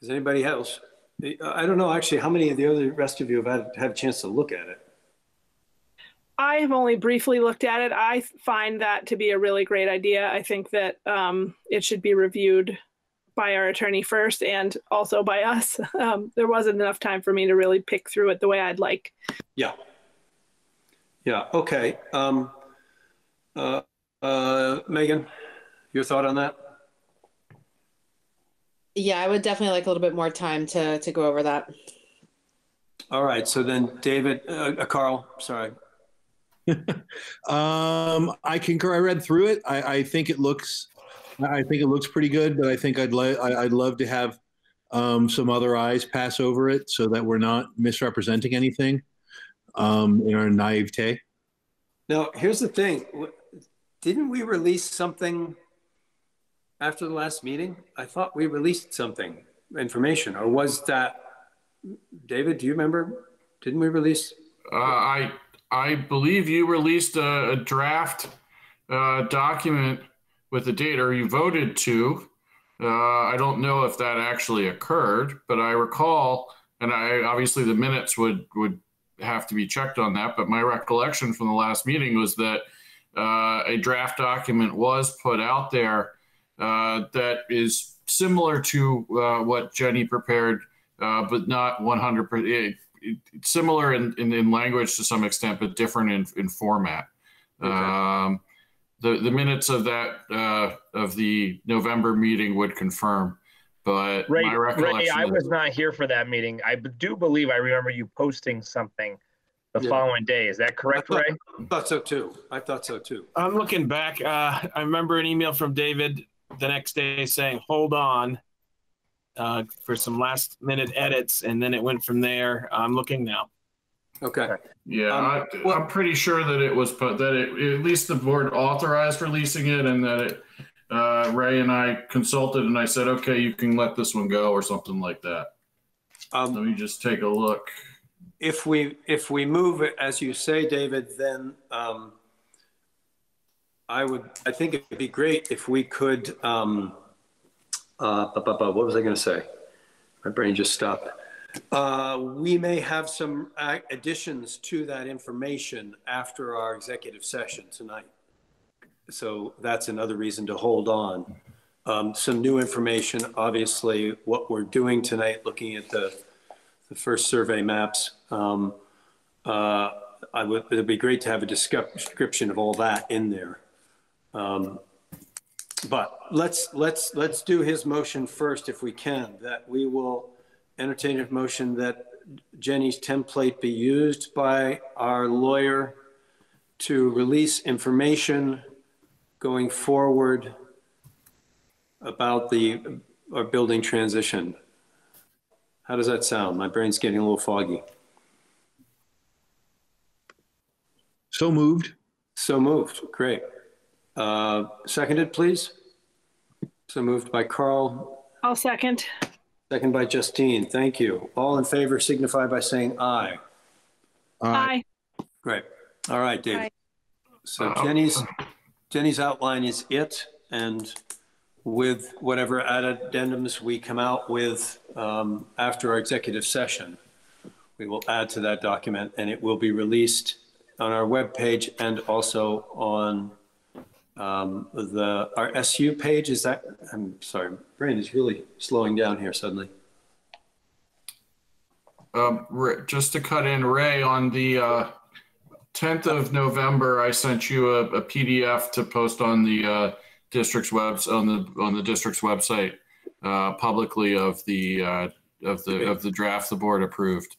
Does anybody else? I don't know, actually, how many of the other rest of you have had, had a chance to look at it? I've only briefly looked at it. I find that to be a really great idea. I think that um, it should be reviewed by our attorney first and also by us. <laughs> Um, there wasn't enough time for me to really pick through it the way I'd like. Yeah. Yeah, okay. Um, uh, uh, Megan, your thought on that? Yeah, I would definitely like a little bit more time to to go over that. All right, so then David, uh, uh, Carl, sorry. <laughs> Um, I concur. I read through it. I, I think it looks, I think it looks pretty good, but I think I'd like, I'd love to have um, some other eyes pass over it so that we're not misrepresenting anything um, in our naivete. Now, here's the thing. Didn't we release something after the last meeting? I thought we released something, information, or was that, David, do you remember? Didn't we release? Uh, I I believe you released a, a draft uh, document with the date, or you voted to. Uh, I don't know if that actually occurred, but I recall, and I obviously the minutes would would have to be checked on that. But my recollection from the last meeting was that uh, a draft document was put out there uh, that is similar to uh, what Jenny prepared, uh, but not 100 percent similar in, in, in, language to some extent, but different in, in format. Okay. Um, the, the minutes of that uh, of the November meeting would confirm, but Ray, my Ray, recollection. I was not here for that meeting. I do believe I remember you posting something the Yeah. following day. Is that correct, I thought- Ray? I thought so too. I thought so too. I'm looking back. Uh, I remember an email from David the next day saying, "Hold on." Uh, for some last minute edits, and then it went from there. I'm looking now. Okay. Yeah, Um, I, well- I'm pretty sure that it was put that it at least the board authorized releasing it, and that it, uh, Ray and I consulted, and I said, okay, you can let this one go, or something like that. Um, Let me just take a look. if we, if we move it, as you say, David, then, um, I would, I think it'd be great if we could, um, uh, bu- bu- bu- what was I going to say? My brain just stopped. Uh, we may have some additions to that information after our executive session tonight. So that's another reason to hold on. Um, some new information, obviously, what we're doing tonight, looking at the, the first survey maps. Um, uh, I would, it'd be great to have a description of all that in there. Um, But let's, let's, let's do his motion first if we can, that we will entertain a motion that Jenny's template be used by our lawyer to release information going forward about the, our building transition. How does that sound? My brain's getting a little foggy. So moved. So moved. Great. Uh, Seconded, please? So moved by Carl, I'll second. Second by Justine. Thank you. All in favor signify by saying aye. Aye. Great. All right, David. So Jenny's, Jenny's outline is it, and with whatever addendums we come out with um, after our executive session, we will add to that document, and it will be released on our webpage and also on um, the, our SU page. Is that, I'm sorry, brain is really slowing down here suddenly. Um, just to cut in, Ray, on the uh, 10th of November, I sent you a, a PDF to post on the uh, district's webs on the on the district's website uh, publicly of the uh, of the of the draft the board approved.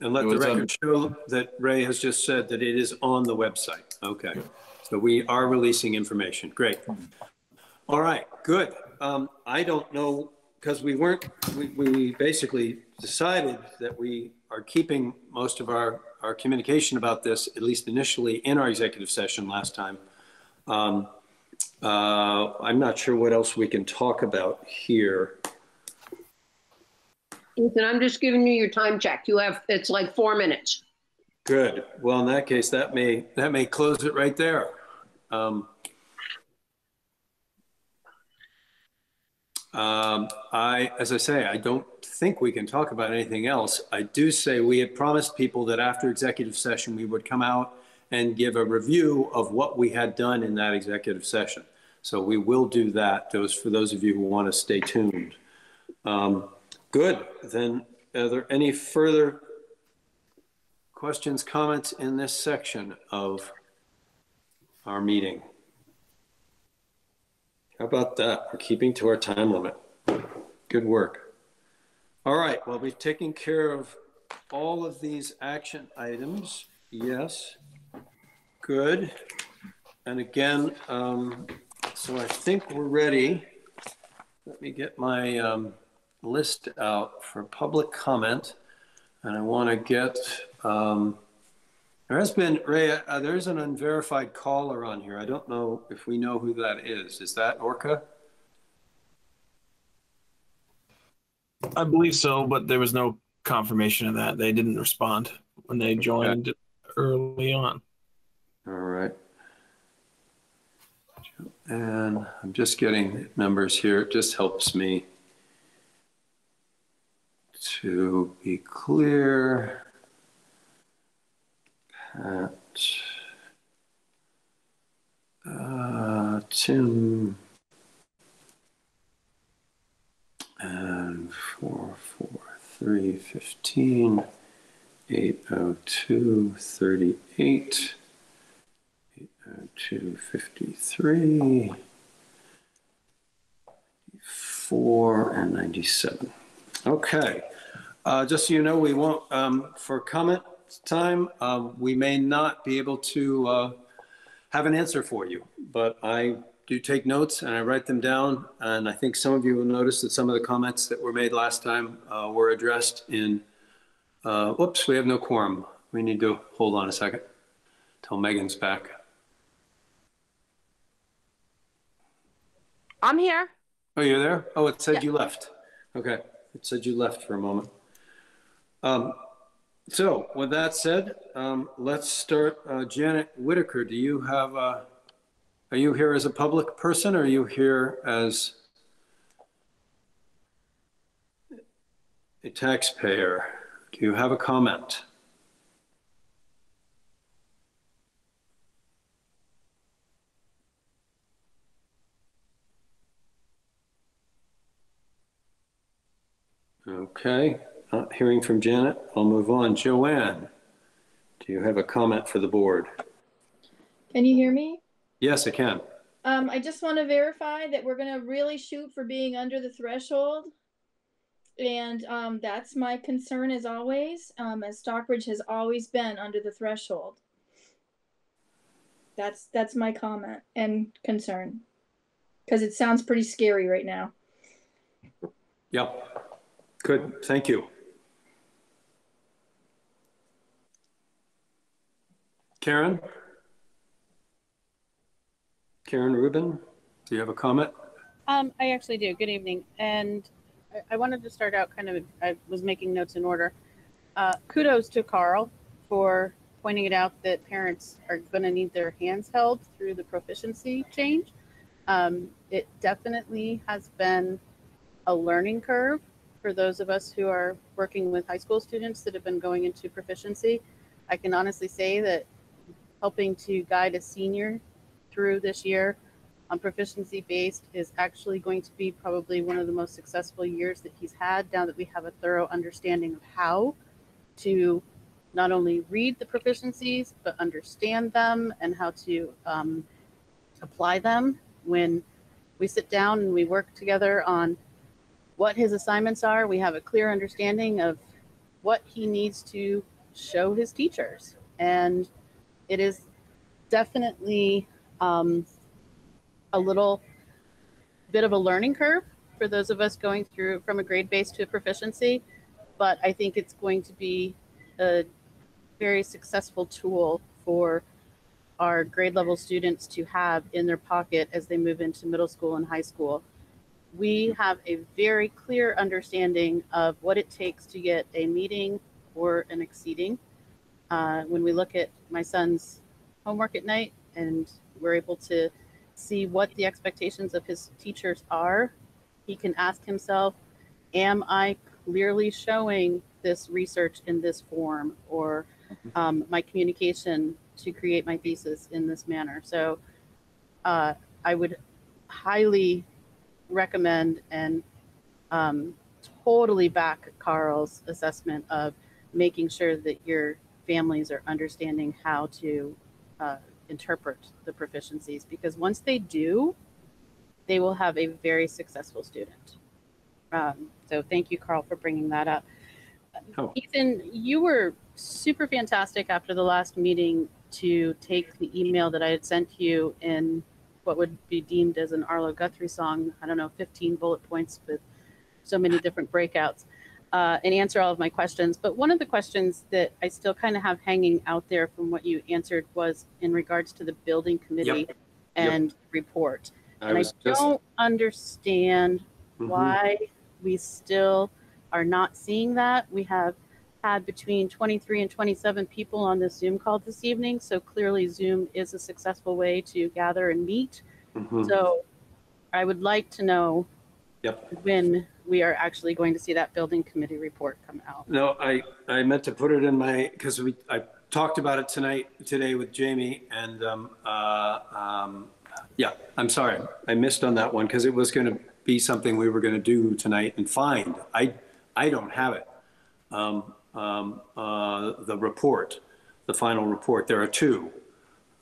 And let the um, record show that Ray has just said that it is on the website. Okay. So we are releasing information. Great. All right, good. Um, I don't know, because we weren't, we, we basically decided that we are keeping most of our, our communication about this, at least initially, in our executive session last time. Um, uh, I'm not sure what else we can talk about here. Ethan, I'm just giving you your time check. You have, it's like four minutes. Good. Well, in that case, that may, that may close it right there. Um, um, I, as I say, I don't think we can talk about anything else. I do say we had promised people that after executive session, we would come out and give a review of what we had done in that executive session. So we will do that, those, for those of you who want to stay tuned. Um, Good. Then, are there any further questions, comments in this section of our meeting? How about that? We're keeping to our time limit. Good work. All right, well, we've taken care of all of these action items. Yes. Good. And again, um, so I think we're ready. Let me get my um, list out for public comment. And I want to get, um, there has been, Ray, uh, there's an unverified caller on here. I don't know if we know who that is. Is that Orca? I believe so, but there was no confirmation of that. They didn't respond when they joined early on. All right. And I'm just getting numbers here. It just helps me to be clear. Pat, uh, Tim, and four, four, three, fifteen, eight oh two, thirty-eight, eight oh two, fifty-three, four, and ninety-seven. Okay, uh, just so you know, we won't, um, for comment time, um, we may not be able to, uh, have an answer for you, but I do take notes and I write them down. And I think some of you will notice that some of the comments that were made last time, uh, were addressed in, uh, whoops, we have no quorum. We need to hold on a second till Megan's back. I'm here. Oh, you're there? Oh, it said you left. Okay, it said you left for a moment. Um, so with that said, um, let's start. Uh, Janet Whitaker, do you have, uh, are you here as a public person or are you here as a taxpayer? Do you have a comment? Okay, not hearing from Janet. I'll move on. Joanne, do you have a comment for the board? Can you hear me? Yes, I can. Um, I just want to verify that we're gonna really shoot for being under the threshold. And, um, that's my concern as always, um, as Stockbridge has always been under the threshold. That's, that's my comment and concern. Cause it sounds pretty scary right now. Yeah, good, thank you. Karen? Karen Rubin, do you have a comment? Um, I actually do. Good evening. And I, I wanted to start out kind of, I was making notes in order. Uh, kudos to Carl for pointing it out that parents are going to need their hands held through the proficiency change. Um, it definitely has been a learning curve for those of us who are working with high school students that have been going into proficiency. I can honestly say that helping to guide a senior through this year. On proficiency based is actually going to be probably one of the most successful years that he's had now that we have a thorough understanding of how to not only read the proficiencies but understand them and how to um, apply them when we sit down and we work together on what his assignments are. We have a clear understanding of what he needs to show his teachers. And it is definitely um, a little bit of a learning curve for those of us going through from a grade base to a proficiency, but I think it's going to be a very successful tool for our grade level students to have in their pocket as they move into middle school and high school. We have a very clear understanding of what it takes to get a meeting or an exceeding. Uh, when we look at my son's homework at night and we're able to see what the expectations of his teachers are, he can ask himself, Am I clearly showing this research in this form or um, my communication to create my thesis in this manner? So uh, I would highly recommend and um, totally back Carl's assessment of making sure that your families are understanding how to uh, interpret the proficiencies because once they do, they will have a very successful student. Um, so thank you, Carl, for bringing that up. Oh. Ethan, you were super fantastic after the last meeting to take the email that I had sent you in what would be deemed as an Arlo Guthrie song. I don't know, 15 bullet points with so many different breakouts uh, and answer all of my questions. But one of the questions that I still kind of have hanging out there from what you answered was in regards to the building committee Yep. and report. I and I just- don't understand Mhm. why we still are not seeing that. We have had between 23 and 27 people on this Zoom call this evening. So clearly Zoom is a successful way to gather and meet. Mhm. So I would like to know Yep. when we are actually going to see that building committee report come out. No, I, I meant to put it in my, because we, I talked about it tonight, today with Jamie and, um, uh, um, yeah, I'm sorry. I missed on that one because it was going to be something we were going to do tonight and find. I, I don't have it. Um, um, uh, the report, the final report, there are two.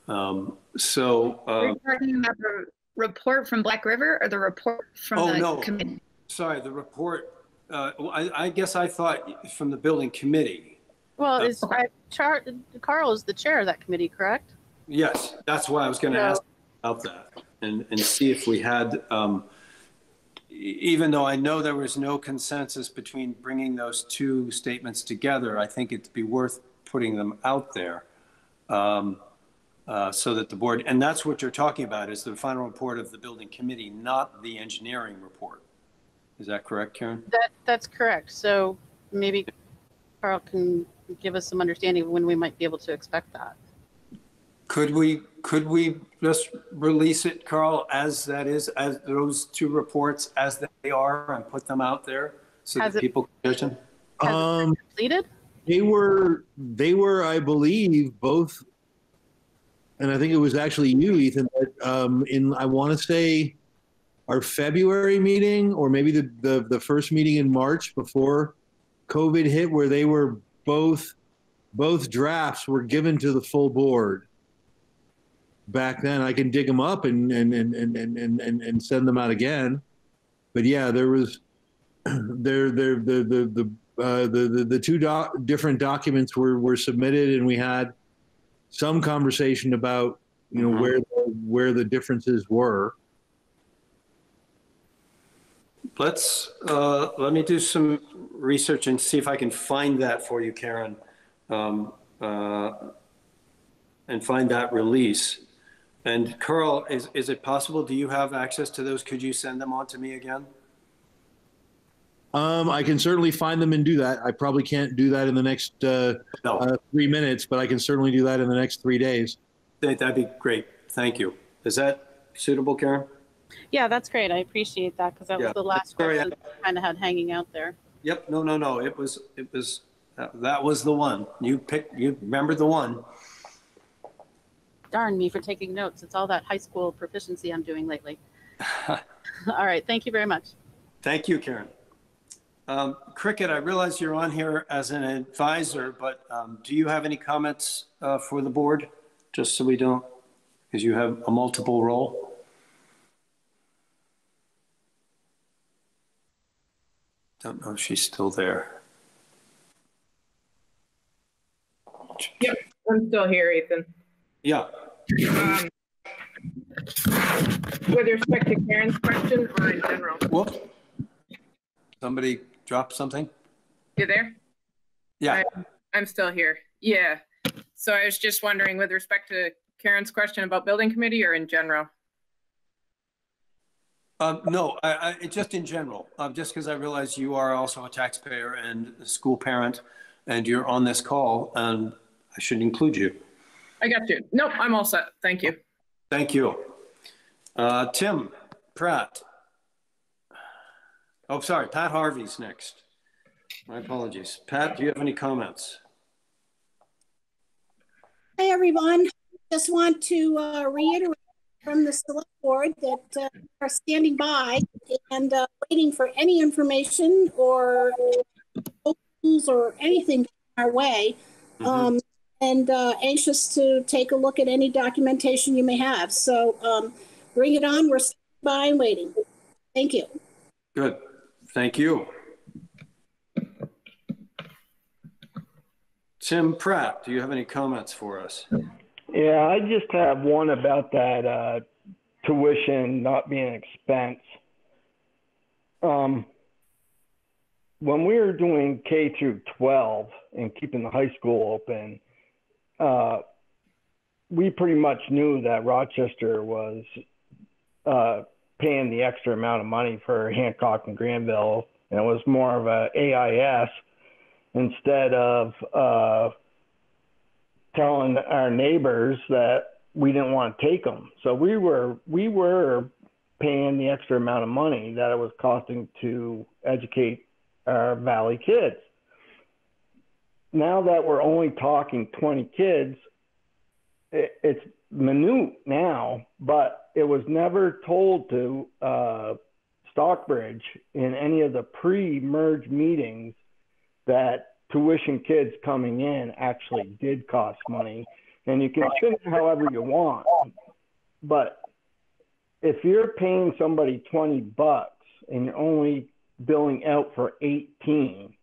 Um, so, Are uh, talking about the report from Black River or the report from Oh, the no. committee? Sorry, the report, uh, I, I guess I thought from the building committee. Well, Uh, is I, Char, Carl is the chair of that committee, correct? Yes, that's why I was going to So- ask about that and, and see if we had, um, e- even though I know there was no consensus between bringing those two statements together, I think it'd be worth putting them out there. Um, uh, so that the board, and that's what you're talking about is the final report of the building committee, not the engineering report. Is that correct, Karen? That that's correct. So maybe Carl can give us some understanding of when we might be able to expect that. Could we, could we just release it, Carl, as that is, as those two reports as they are and put them out there so Has that it- people can judge them? Um, Completed? they were, they were, I believe, both, and I think it was actually you, Ethan, that, um, in, I want to say our February meeting, or maybe the, the, the first meeting in March before COVID hit, where they were both, both drafts were given to the full board. Back then, I can dig them up and, and, and, and, and, and, and send them out again. But yeah, there was, <clears throat> there, there, the, the, the, uh, the, the, the two doc, different documents were, were submitted and we had some conversation about, you know, Mhm. where, the- where the differences were. Let's, uh, let me do some research and see if I can find that for you, Karen. Um, uh, And find that release. And Carl, is, is it possible, do you have access to those? Could you send them on to me again? Um, I can certainly find them and do that. I probably can't do that in the next, uh, No, uh, three minutes, but I can certainly do that in the next three days. that- that'd be great. Thank you. Is that suitable, Karen? Yeah, that's great. I appreciate that because that was the last Sorry, question I kind of had hanging out there. Yep, no, no, no, it was, it was, that- that was the one. You picked, you remembered the one. Darn me for taking notes. It's all that high school proficiency I'm doing lately. <laughs> all right. Thank you very much. Thank you, Karen. Um, Cricket, I realize you're on here as an advisor, but um, do you have any comments uh, for the board? Just so we don't, because you have a multiple role? I don't know if she's still there. Yep, I'm still here, Ethan. Yeah, Um, With respect to Karen's question or in general? whoop. Somebody dropped something? You there? Yeah, I'm still here. Yeah. So I was just wondering with respect to Karen's question about building committee or in general? Um, no, I, I, just in general, um, just because I realize you are also a taxpayer and a school parent and you're on this call and I should include you. I got you. Nope, I'm all set. Thank you. Thank you. Uh, Tim Pratt. Oh, sorry, Pat Harvey's next. My apologies. Pat, do you have any comments? Hi, everyone. Just want to uh, reiterate from the select board that uh, are standing by and uh, waiting for any information or or anything our way. Mm-hmm. Um, and uh, anxious to take a look at any documentation you may have. So um, bring it on. We're standing by and waiting. Thank you. Good. Thank you. Tim Pratt, do you have any comments for us? Yeah, I just have one about that uh, tuition not being an expense. Um, when we were doing K through 12 and keeping the high school open, uh, we pretty much knew that Rochester was uh, paying the extra amount of money for Hancock and Granville, and it was more of a AIS instead of uh, telling our neighbors that we didn't want to take them. So we were we were paying the extra amount of money that it was costing to educate our valley kids. Now that we're only talking 20 kids, it, it's minute now, but it was never told to uh, Stockbridge in any of the pre-merge meetings that tuition kids coming in actually did cost money. And you can spend it however you want. But if you're paying somebody 20 bucks and you're only billing out for 18,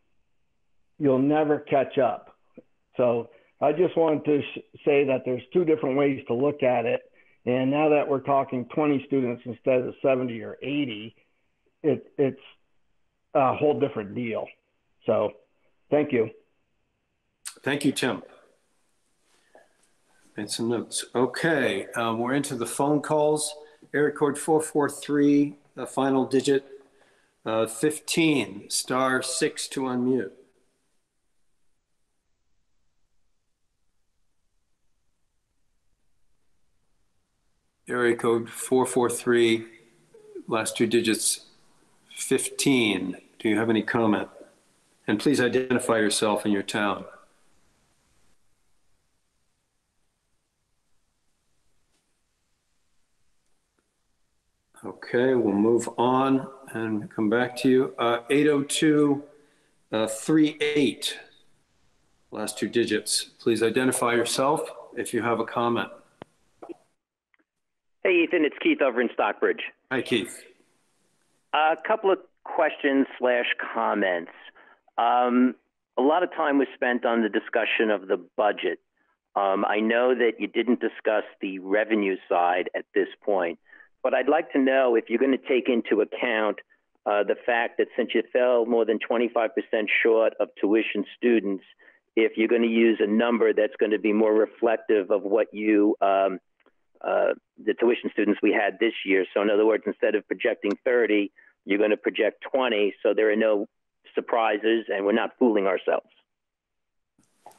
you'll never catch up. So I just wanted to sh- say that there's two different ways to look at it. And now that we're talking 20 students instead of 70 or 80, it, it's a whole different deal. So thank you. Thank you, Tim. Made some notes. Okay, um, we're into the phone calls. Area code 443, the final digit uh, 15, star 6 to unmute. Area code 443, last two digits 15. Do you have any comment? And please identify yourself and your town. Okay, we'll move on and come back to you. Uh, 802 uh, 38, last two digits. Please identify yourself if you have a comment. Hey, Ethan, it's Keith over in Stockbridge. Hi, Keith. A couple of questions slash comments. Um, a lot of time was spent on the discussion of the budget. Um, I know that you didn't discuss the revenue side at this point, but I'd like to know if you're going to take into account uh, the fact that since you fell more than 25% short of tuition students, if you're going to use a number that's going to be more reflective of what you um, uh, the tuition students we had this year. So, in other words, instead of projecting 30, you're going to project 20. So there are no surprises and we're not fooling ourselves.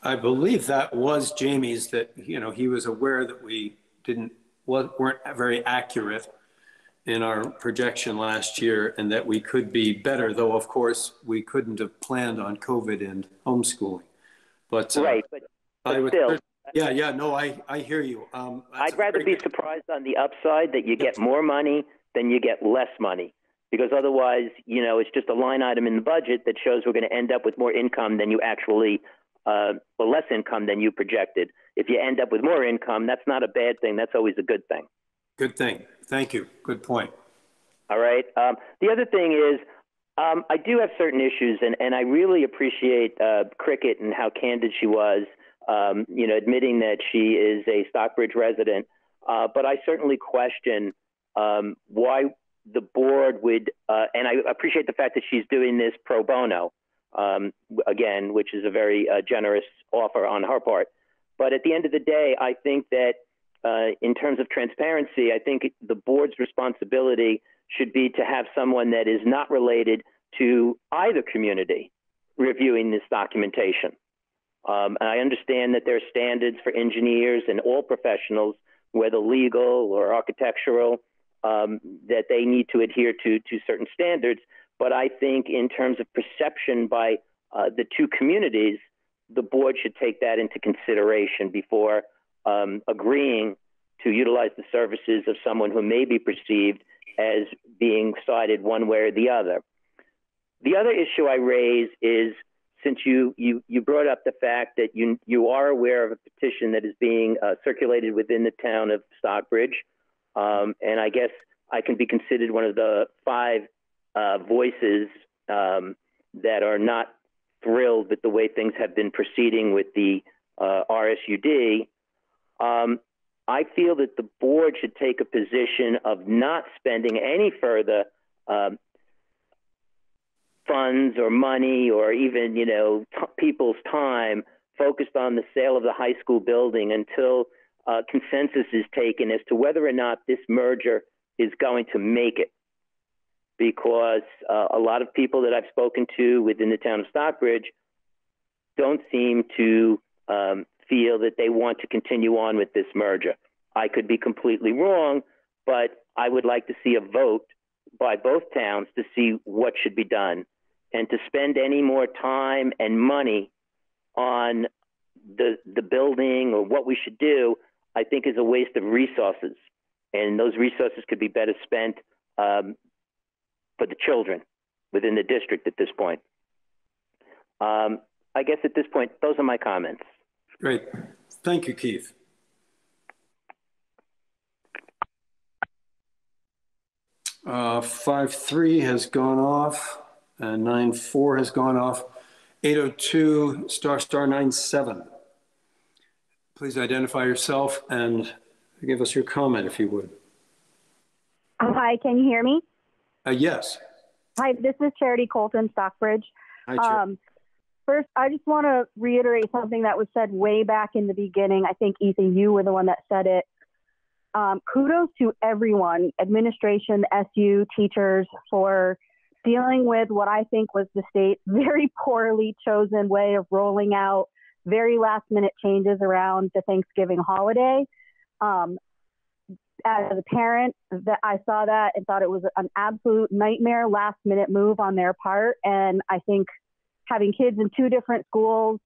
I believe that was Jamie's that, you know, he was aware that we didn't, weren't very accurate in our projection last year and that we could be better, though, of course, we couldn't have planned on COVID and homeschooling. But, uh, right, but, but I would, still, yeah, yeah, no, I, I hear you. Um, I'd rather be surprised on the upside that you get more money than you get less money. Because otherwise, you know, it's just a line item in the budget that shows we're going to end up with more income than you actually, uh, or less income than you projected. If you end up with more income, that's not a bad thing. That's always a good thing. Good thing. Thank you. Good point. All right. Um, the other thing is, um, I do have certain issues, and, and I really appreciate uh, Cricket and how candid she was um, you know, admitting that she is a Stockbridge resident. Uh, but I certainly question um, why the board would, uh, and I appreciate the fact that she's doing this pro bono, um, again, which is a very uh, generous offer on her part. But at the end of the day, I think that uh, in terms of transparency, I think the board's responsibility should be to have someone that is not related to either community reviewing this documentation. Um, and I understand that there are standards for engineers and all professionals, whether legal or architectural, um, that they need to adhere to to certain standards. But I think in terms of perception by uh, the two communities, the board should take that into consideration before um, agreeing to utilize the services of someone who may be perceived as being sided one way or the other. The other issue I raise is since you, you, you brought up the fact that you, you are aware of a petition that is being uh, circulated within the town of Stockbridge, um, and I guess I can be considered one of the five uh, voices um, that are not thrilled with the way things have been proceeding with the uh, RSUD. Um, I feel that the board should take a position of not spending any further um, funds or money or even you know t- people's time focused on the sale of the high school building until uh, consensus is taken as to whether or not this merger is going to make it. Because uh, a lot of people that I've spoken to within the town of Stockbridge don't seem to um, feel that they want to continue on with this merger. I could be completely wrong, but I would like to see a vote by both towns to see what should be done. And to spend any more time and money on the the building or what we should do, I think is a waste of resources. And those resources could be better spent um, for the children within the district at this point. Um, I guess at this point, those are my comments. Great. Thank you, Keith. Uh, five three has gone off, and nine four has gone off. 802 star star nine seven. Please identify yourself and give us your comment if you would. Hi, can you hear me? Uh, yes. Hi, this is Charity Colton, Stockbridge. Hi, Chair. Um, first, I just want to reiterate something that was said way back in the beginning. I think, Ethan, you were the one that said it. Um, kudos to everyone, administration, SU, teachers, for dealing with what I think was the state's <laughs> very poorly chosen way of rolling out very last minute changes around the Thanksgiving holiday. Um, as a parent, that I saw that and thought it was an absolute nightmare last minute move on their part. And I think having kids in two different schools,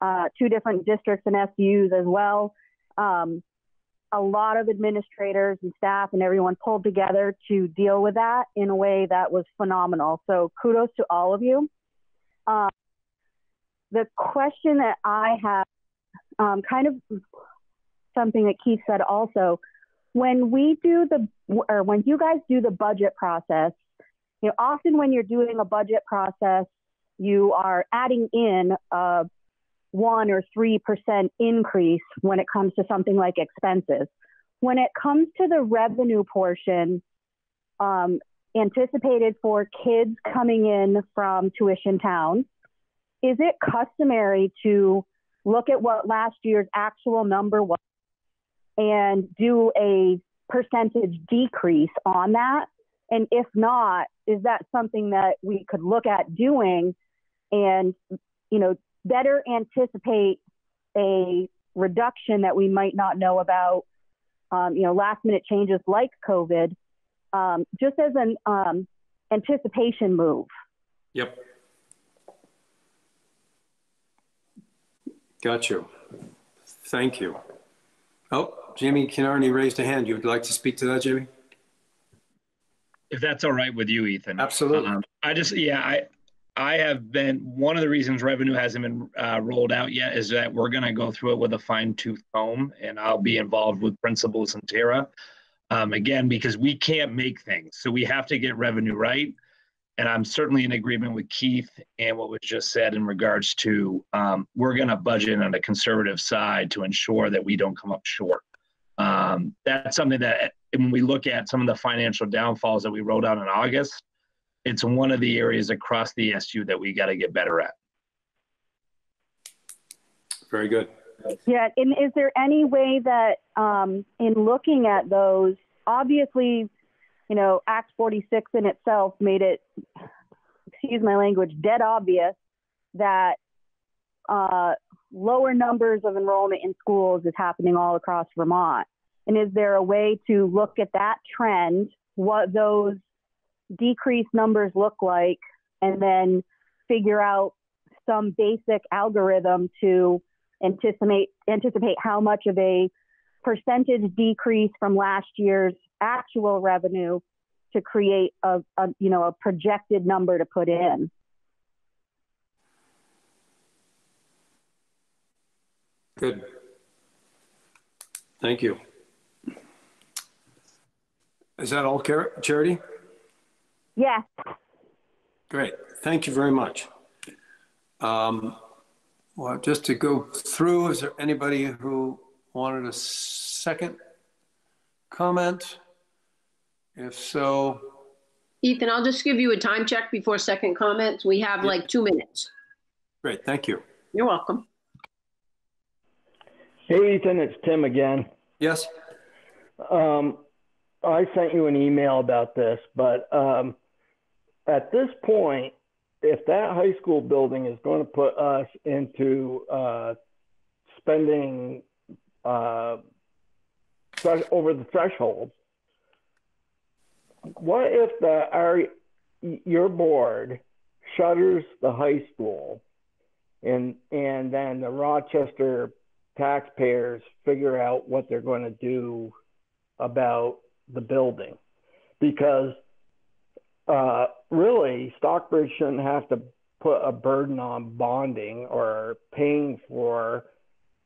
uh, two different districts and SUs as well, um, a lot of administrators and staff and everyone pulled together to deal with that in a way that was phenomenal. So kudos to all of you. Um, the question that I have, um, kind of something that Keith said also, when we do the, or when you guys do the budget process, you know, often when you're doing a budget process, you are adding in a one or three percent increase when it comes to something like expenses. When it comes to the revenue portion, um, anticipated for kids coming in from tuition towns, is it customary to look at what last year's actual number was and do a percentage decrease on that? And if not, is that something that we could look at doing and, you know, better anticipate a reduction that we might not know about, um, you know, last minute changes like COVID, um, just as an um, anticipation move? Yep. Got you. Thank you. Oh, Jamie Kinnarney raised a hand. You would like to speak to that, Jamie? If that's all right with you, Ethan. Absolutely. Um, I just, yeah, I, I have been, one of the reasons revenue hasn't been uh, rolled out yet is that we're going to go through it with a fine tooth comb and I'll be involved with principals and Tara. Um, again, because we can't make things. So we have to get revenue right. And I'm certainly in agreement with Keith and what was just said in regards to um, we're going to budget on a conservative side to ensure that we don't come up short. Um, that's something that when we look at some of the financial downfalls that we wrote out in August, it's one of the areas across the SU that we got to get better at. Very good. Yeah, and is there any way that um, in looking at those, obviously, you know, Act 46 in itself made it, excuse my language, dead obvious that uh, lower numbers of enrollment in schools is happening all across Vermont. And is there a way to look at that trend, what those decreased numbers look like, and then figure out some basic algorithm to anticipate anticipate how much of a percentage decrease from last year's actual revenue to create a, a you know a projected number to put in. Good. Thank you. Is that all, Charity? Yes. Great. Thank you very much. Um, well, just to go through, is there anybody who wanted a second comment? If so, Ethan, I'll just give you a time check before second comments. We have like two minutes. great, thank you. You're welcome. Hey, Ethan, it's Tim again. Yes. Um, I sent you an email about this, but um, at this point, if that high school building is going to put us into uh, spending uh, thre- over the threshold, what if the our your board shutters the high school, and and then the Rochester taxpayers figure out what they're going to do about the building, because uh, really, Stockbridge shouldn't have to put a burden on bonding or paying for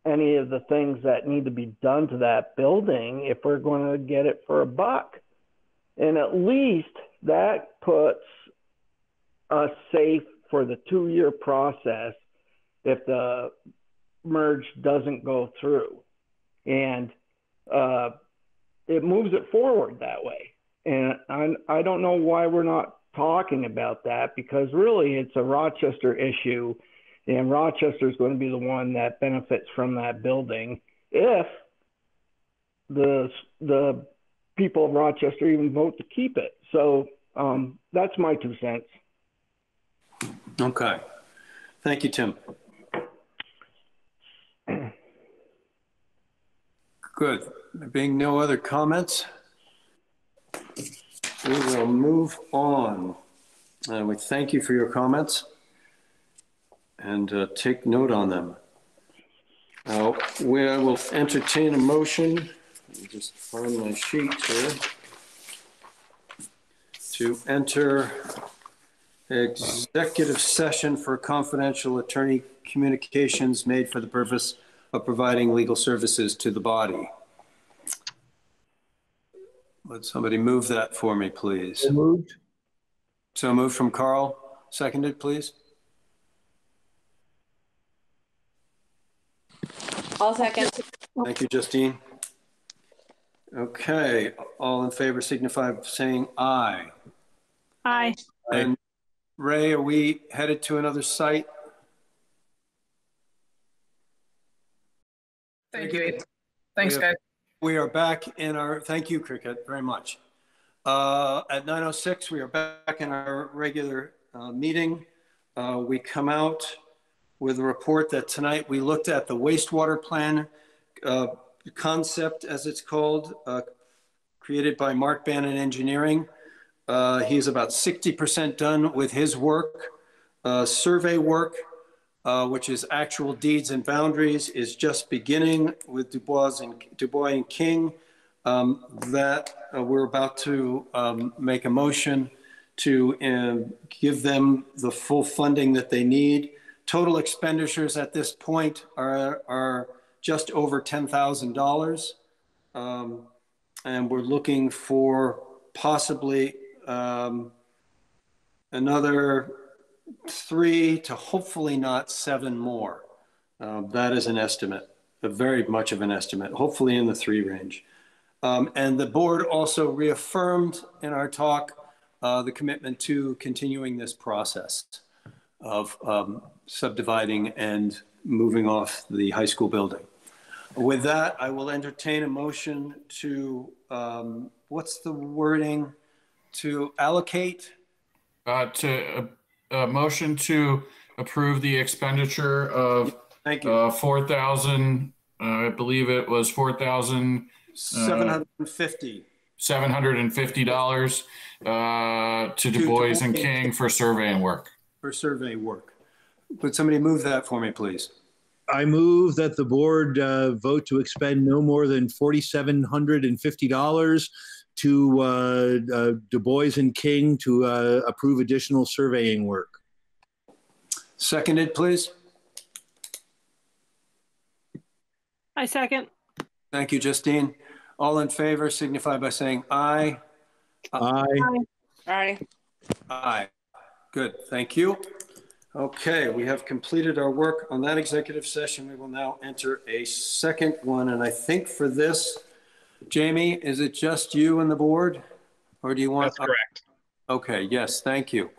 any of the things that need to be done to that building if we're going to get it for a buck. And at least that puts us safe for the two year process if the merge doesn't go through. And uh, it moves it forward that way. And I, I don't know why we're not talking about that because really it's a Rochester issue, and Rochester is going to be the one that benefits from that building if the the people of Rochester even vote to keep it. So um, that's my two cents. Okay. Thank you, Tim. Good. There being no other comments, we will move on. Uh, we thank you for your comments and uh, take note on them. Now, we will entertain a motion. Let me just find my sheet here. To enter executive session for confidential attorney communications made for the purpose of providing legal services to the body. Would somebody move that for me, please? moved. So moved from Carl, seconded, please. I'll second. Thank you, Justine. Okay, all in favor signify by saying aye. Aye. And Ray, are we headed to another site? Thank you. Thanks, We are- guys. We are back in our, thank you, Cricket, very much. Uh, At 9:06, we are back in our regular uh, meeting. Uh, We come out with a report that tonight we looked at the wastewater plan uh, concept, as it's called, uh, created by Mark Bannon Engineering. Uh, He's about 60% done with his work. Uh, Survey work uh, which is actual deeds and boundaries, is just beginning with Dubois and Dubois and King. Um, that uh, we're about to um, make a motion to um, give them the full funding that they need. Total expenditures at this point are, are just over $10,000. Um, and we're looking for possibly um, another three to hopefully not seven more. Uh, that is an estimate, a very much of an estimate, hopefully in the three range. Um, and the board also reaffirmed in our talk uh, the commitment to continuing this process of um, subdividing and moving off the high school building. With that, I will entertain a motion to, um, what's the wording? To allocate? Uh, to, uh, a motion to approve the expenditure of Thank you. uh, four thousand, uh, I believe it was four thousand Seven hundred and fifty. seven hundred and fifty dollars uh, to Du Du Bois and King for surveying work. For survey work. Would somebody move that for me, please? I move that the board uh, vote to expend no more than forty-seven hundred and fifty dollars to uh, uh, Du Bois and King to uh, approve additional surveying work. Seconded, please. I second. Thank you, Justine. All in favor signify by saying aye. Aye. Aye. Aye. Good, thank you. Okay, we have completed our work on that executive session. We will now enter a second one, and I think for this, Jamie, is it just you and the board? Or do you want? That's correct. Okay, yes, thank you.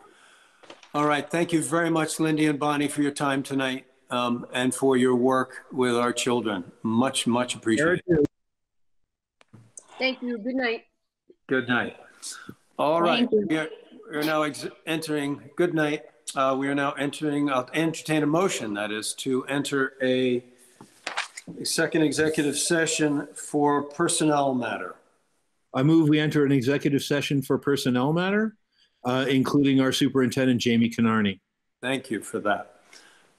All right, thank you very much, Lindy and Bonnie, for your time tonight um, and for your work with our children. Much, much appreciated. Thank you. Good night. Good night. All right, Thank you. we are, we are now ex- entering, good night. Uh, we are now entering, I'll entertain a motion, that is, to enter a, a second executive session for personnel matter. I move we enter an executive session for personnel matter, uh, including our superintendent, Jamie Kinnarney. Thank you for that.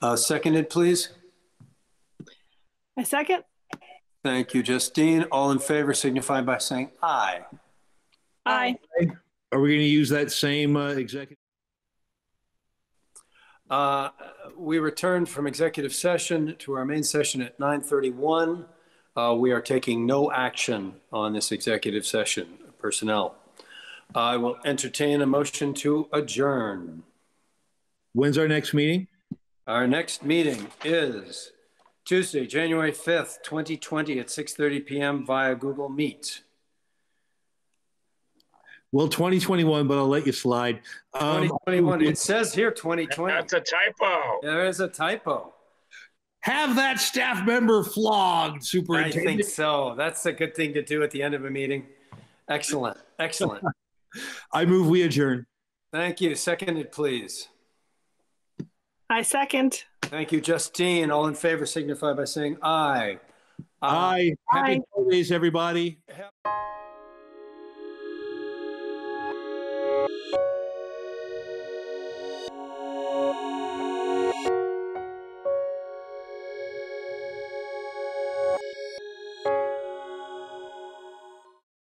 Uh, seconded, please. I second. Thank you, Justine. All in favor signify by saying aye. Aye. Are we going to use that same uh, executive? Uh, We returned from executive session to our main session at 9:31. Uh, We are taking no action on this executive session, personnel. I will entertain a motion to adjourn. When's our next meeting? Our next meeting is Tuesday, January 5th, 2020 at 6:30 PM via Google Meet. Well, 2021, but I'll let you slide. Um, 2021, it says here 2020. That's a typo. There is a typo. Have that staff member flogged, superintendent. I think so. That's a good thing to do at the end of a meeting. Excellent, excellent. <laughs> I move we adjourn. Thank you. Seconded, please. I second. Thank you, Justine. All in favor signify by saying aye. Aye. Happy holidays, everybody. Aye.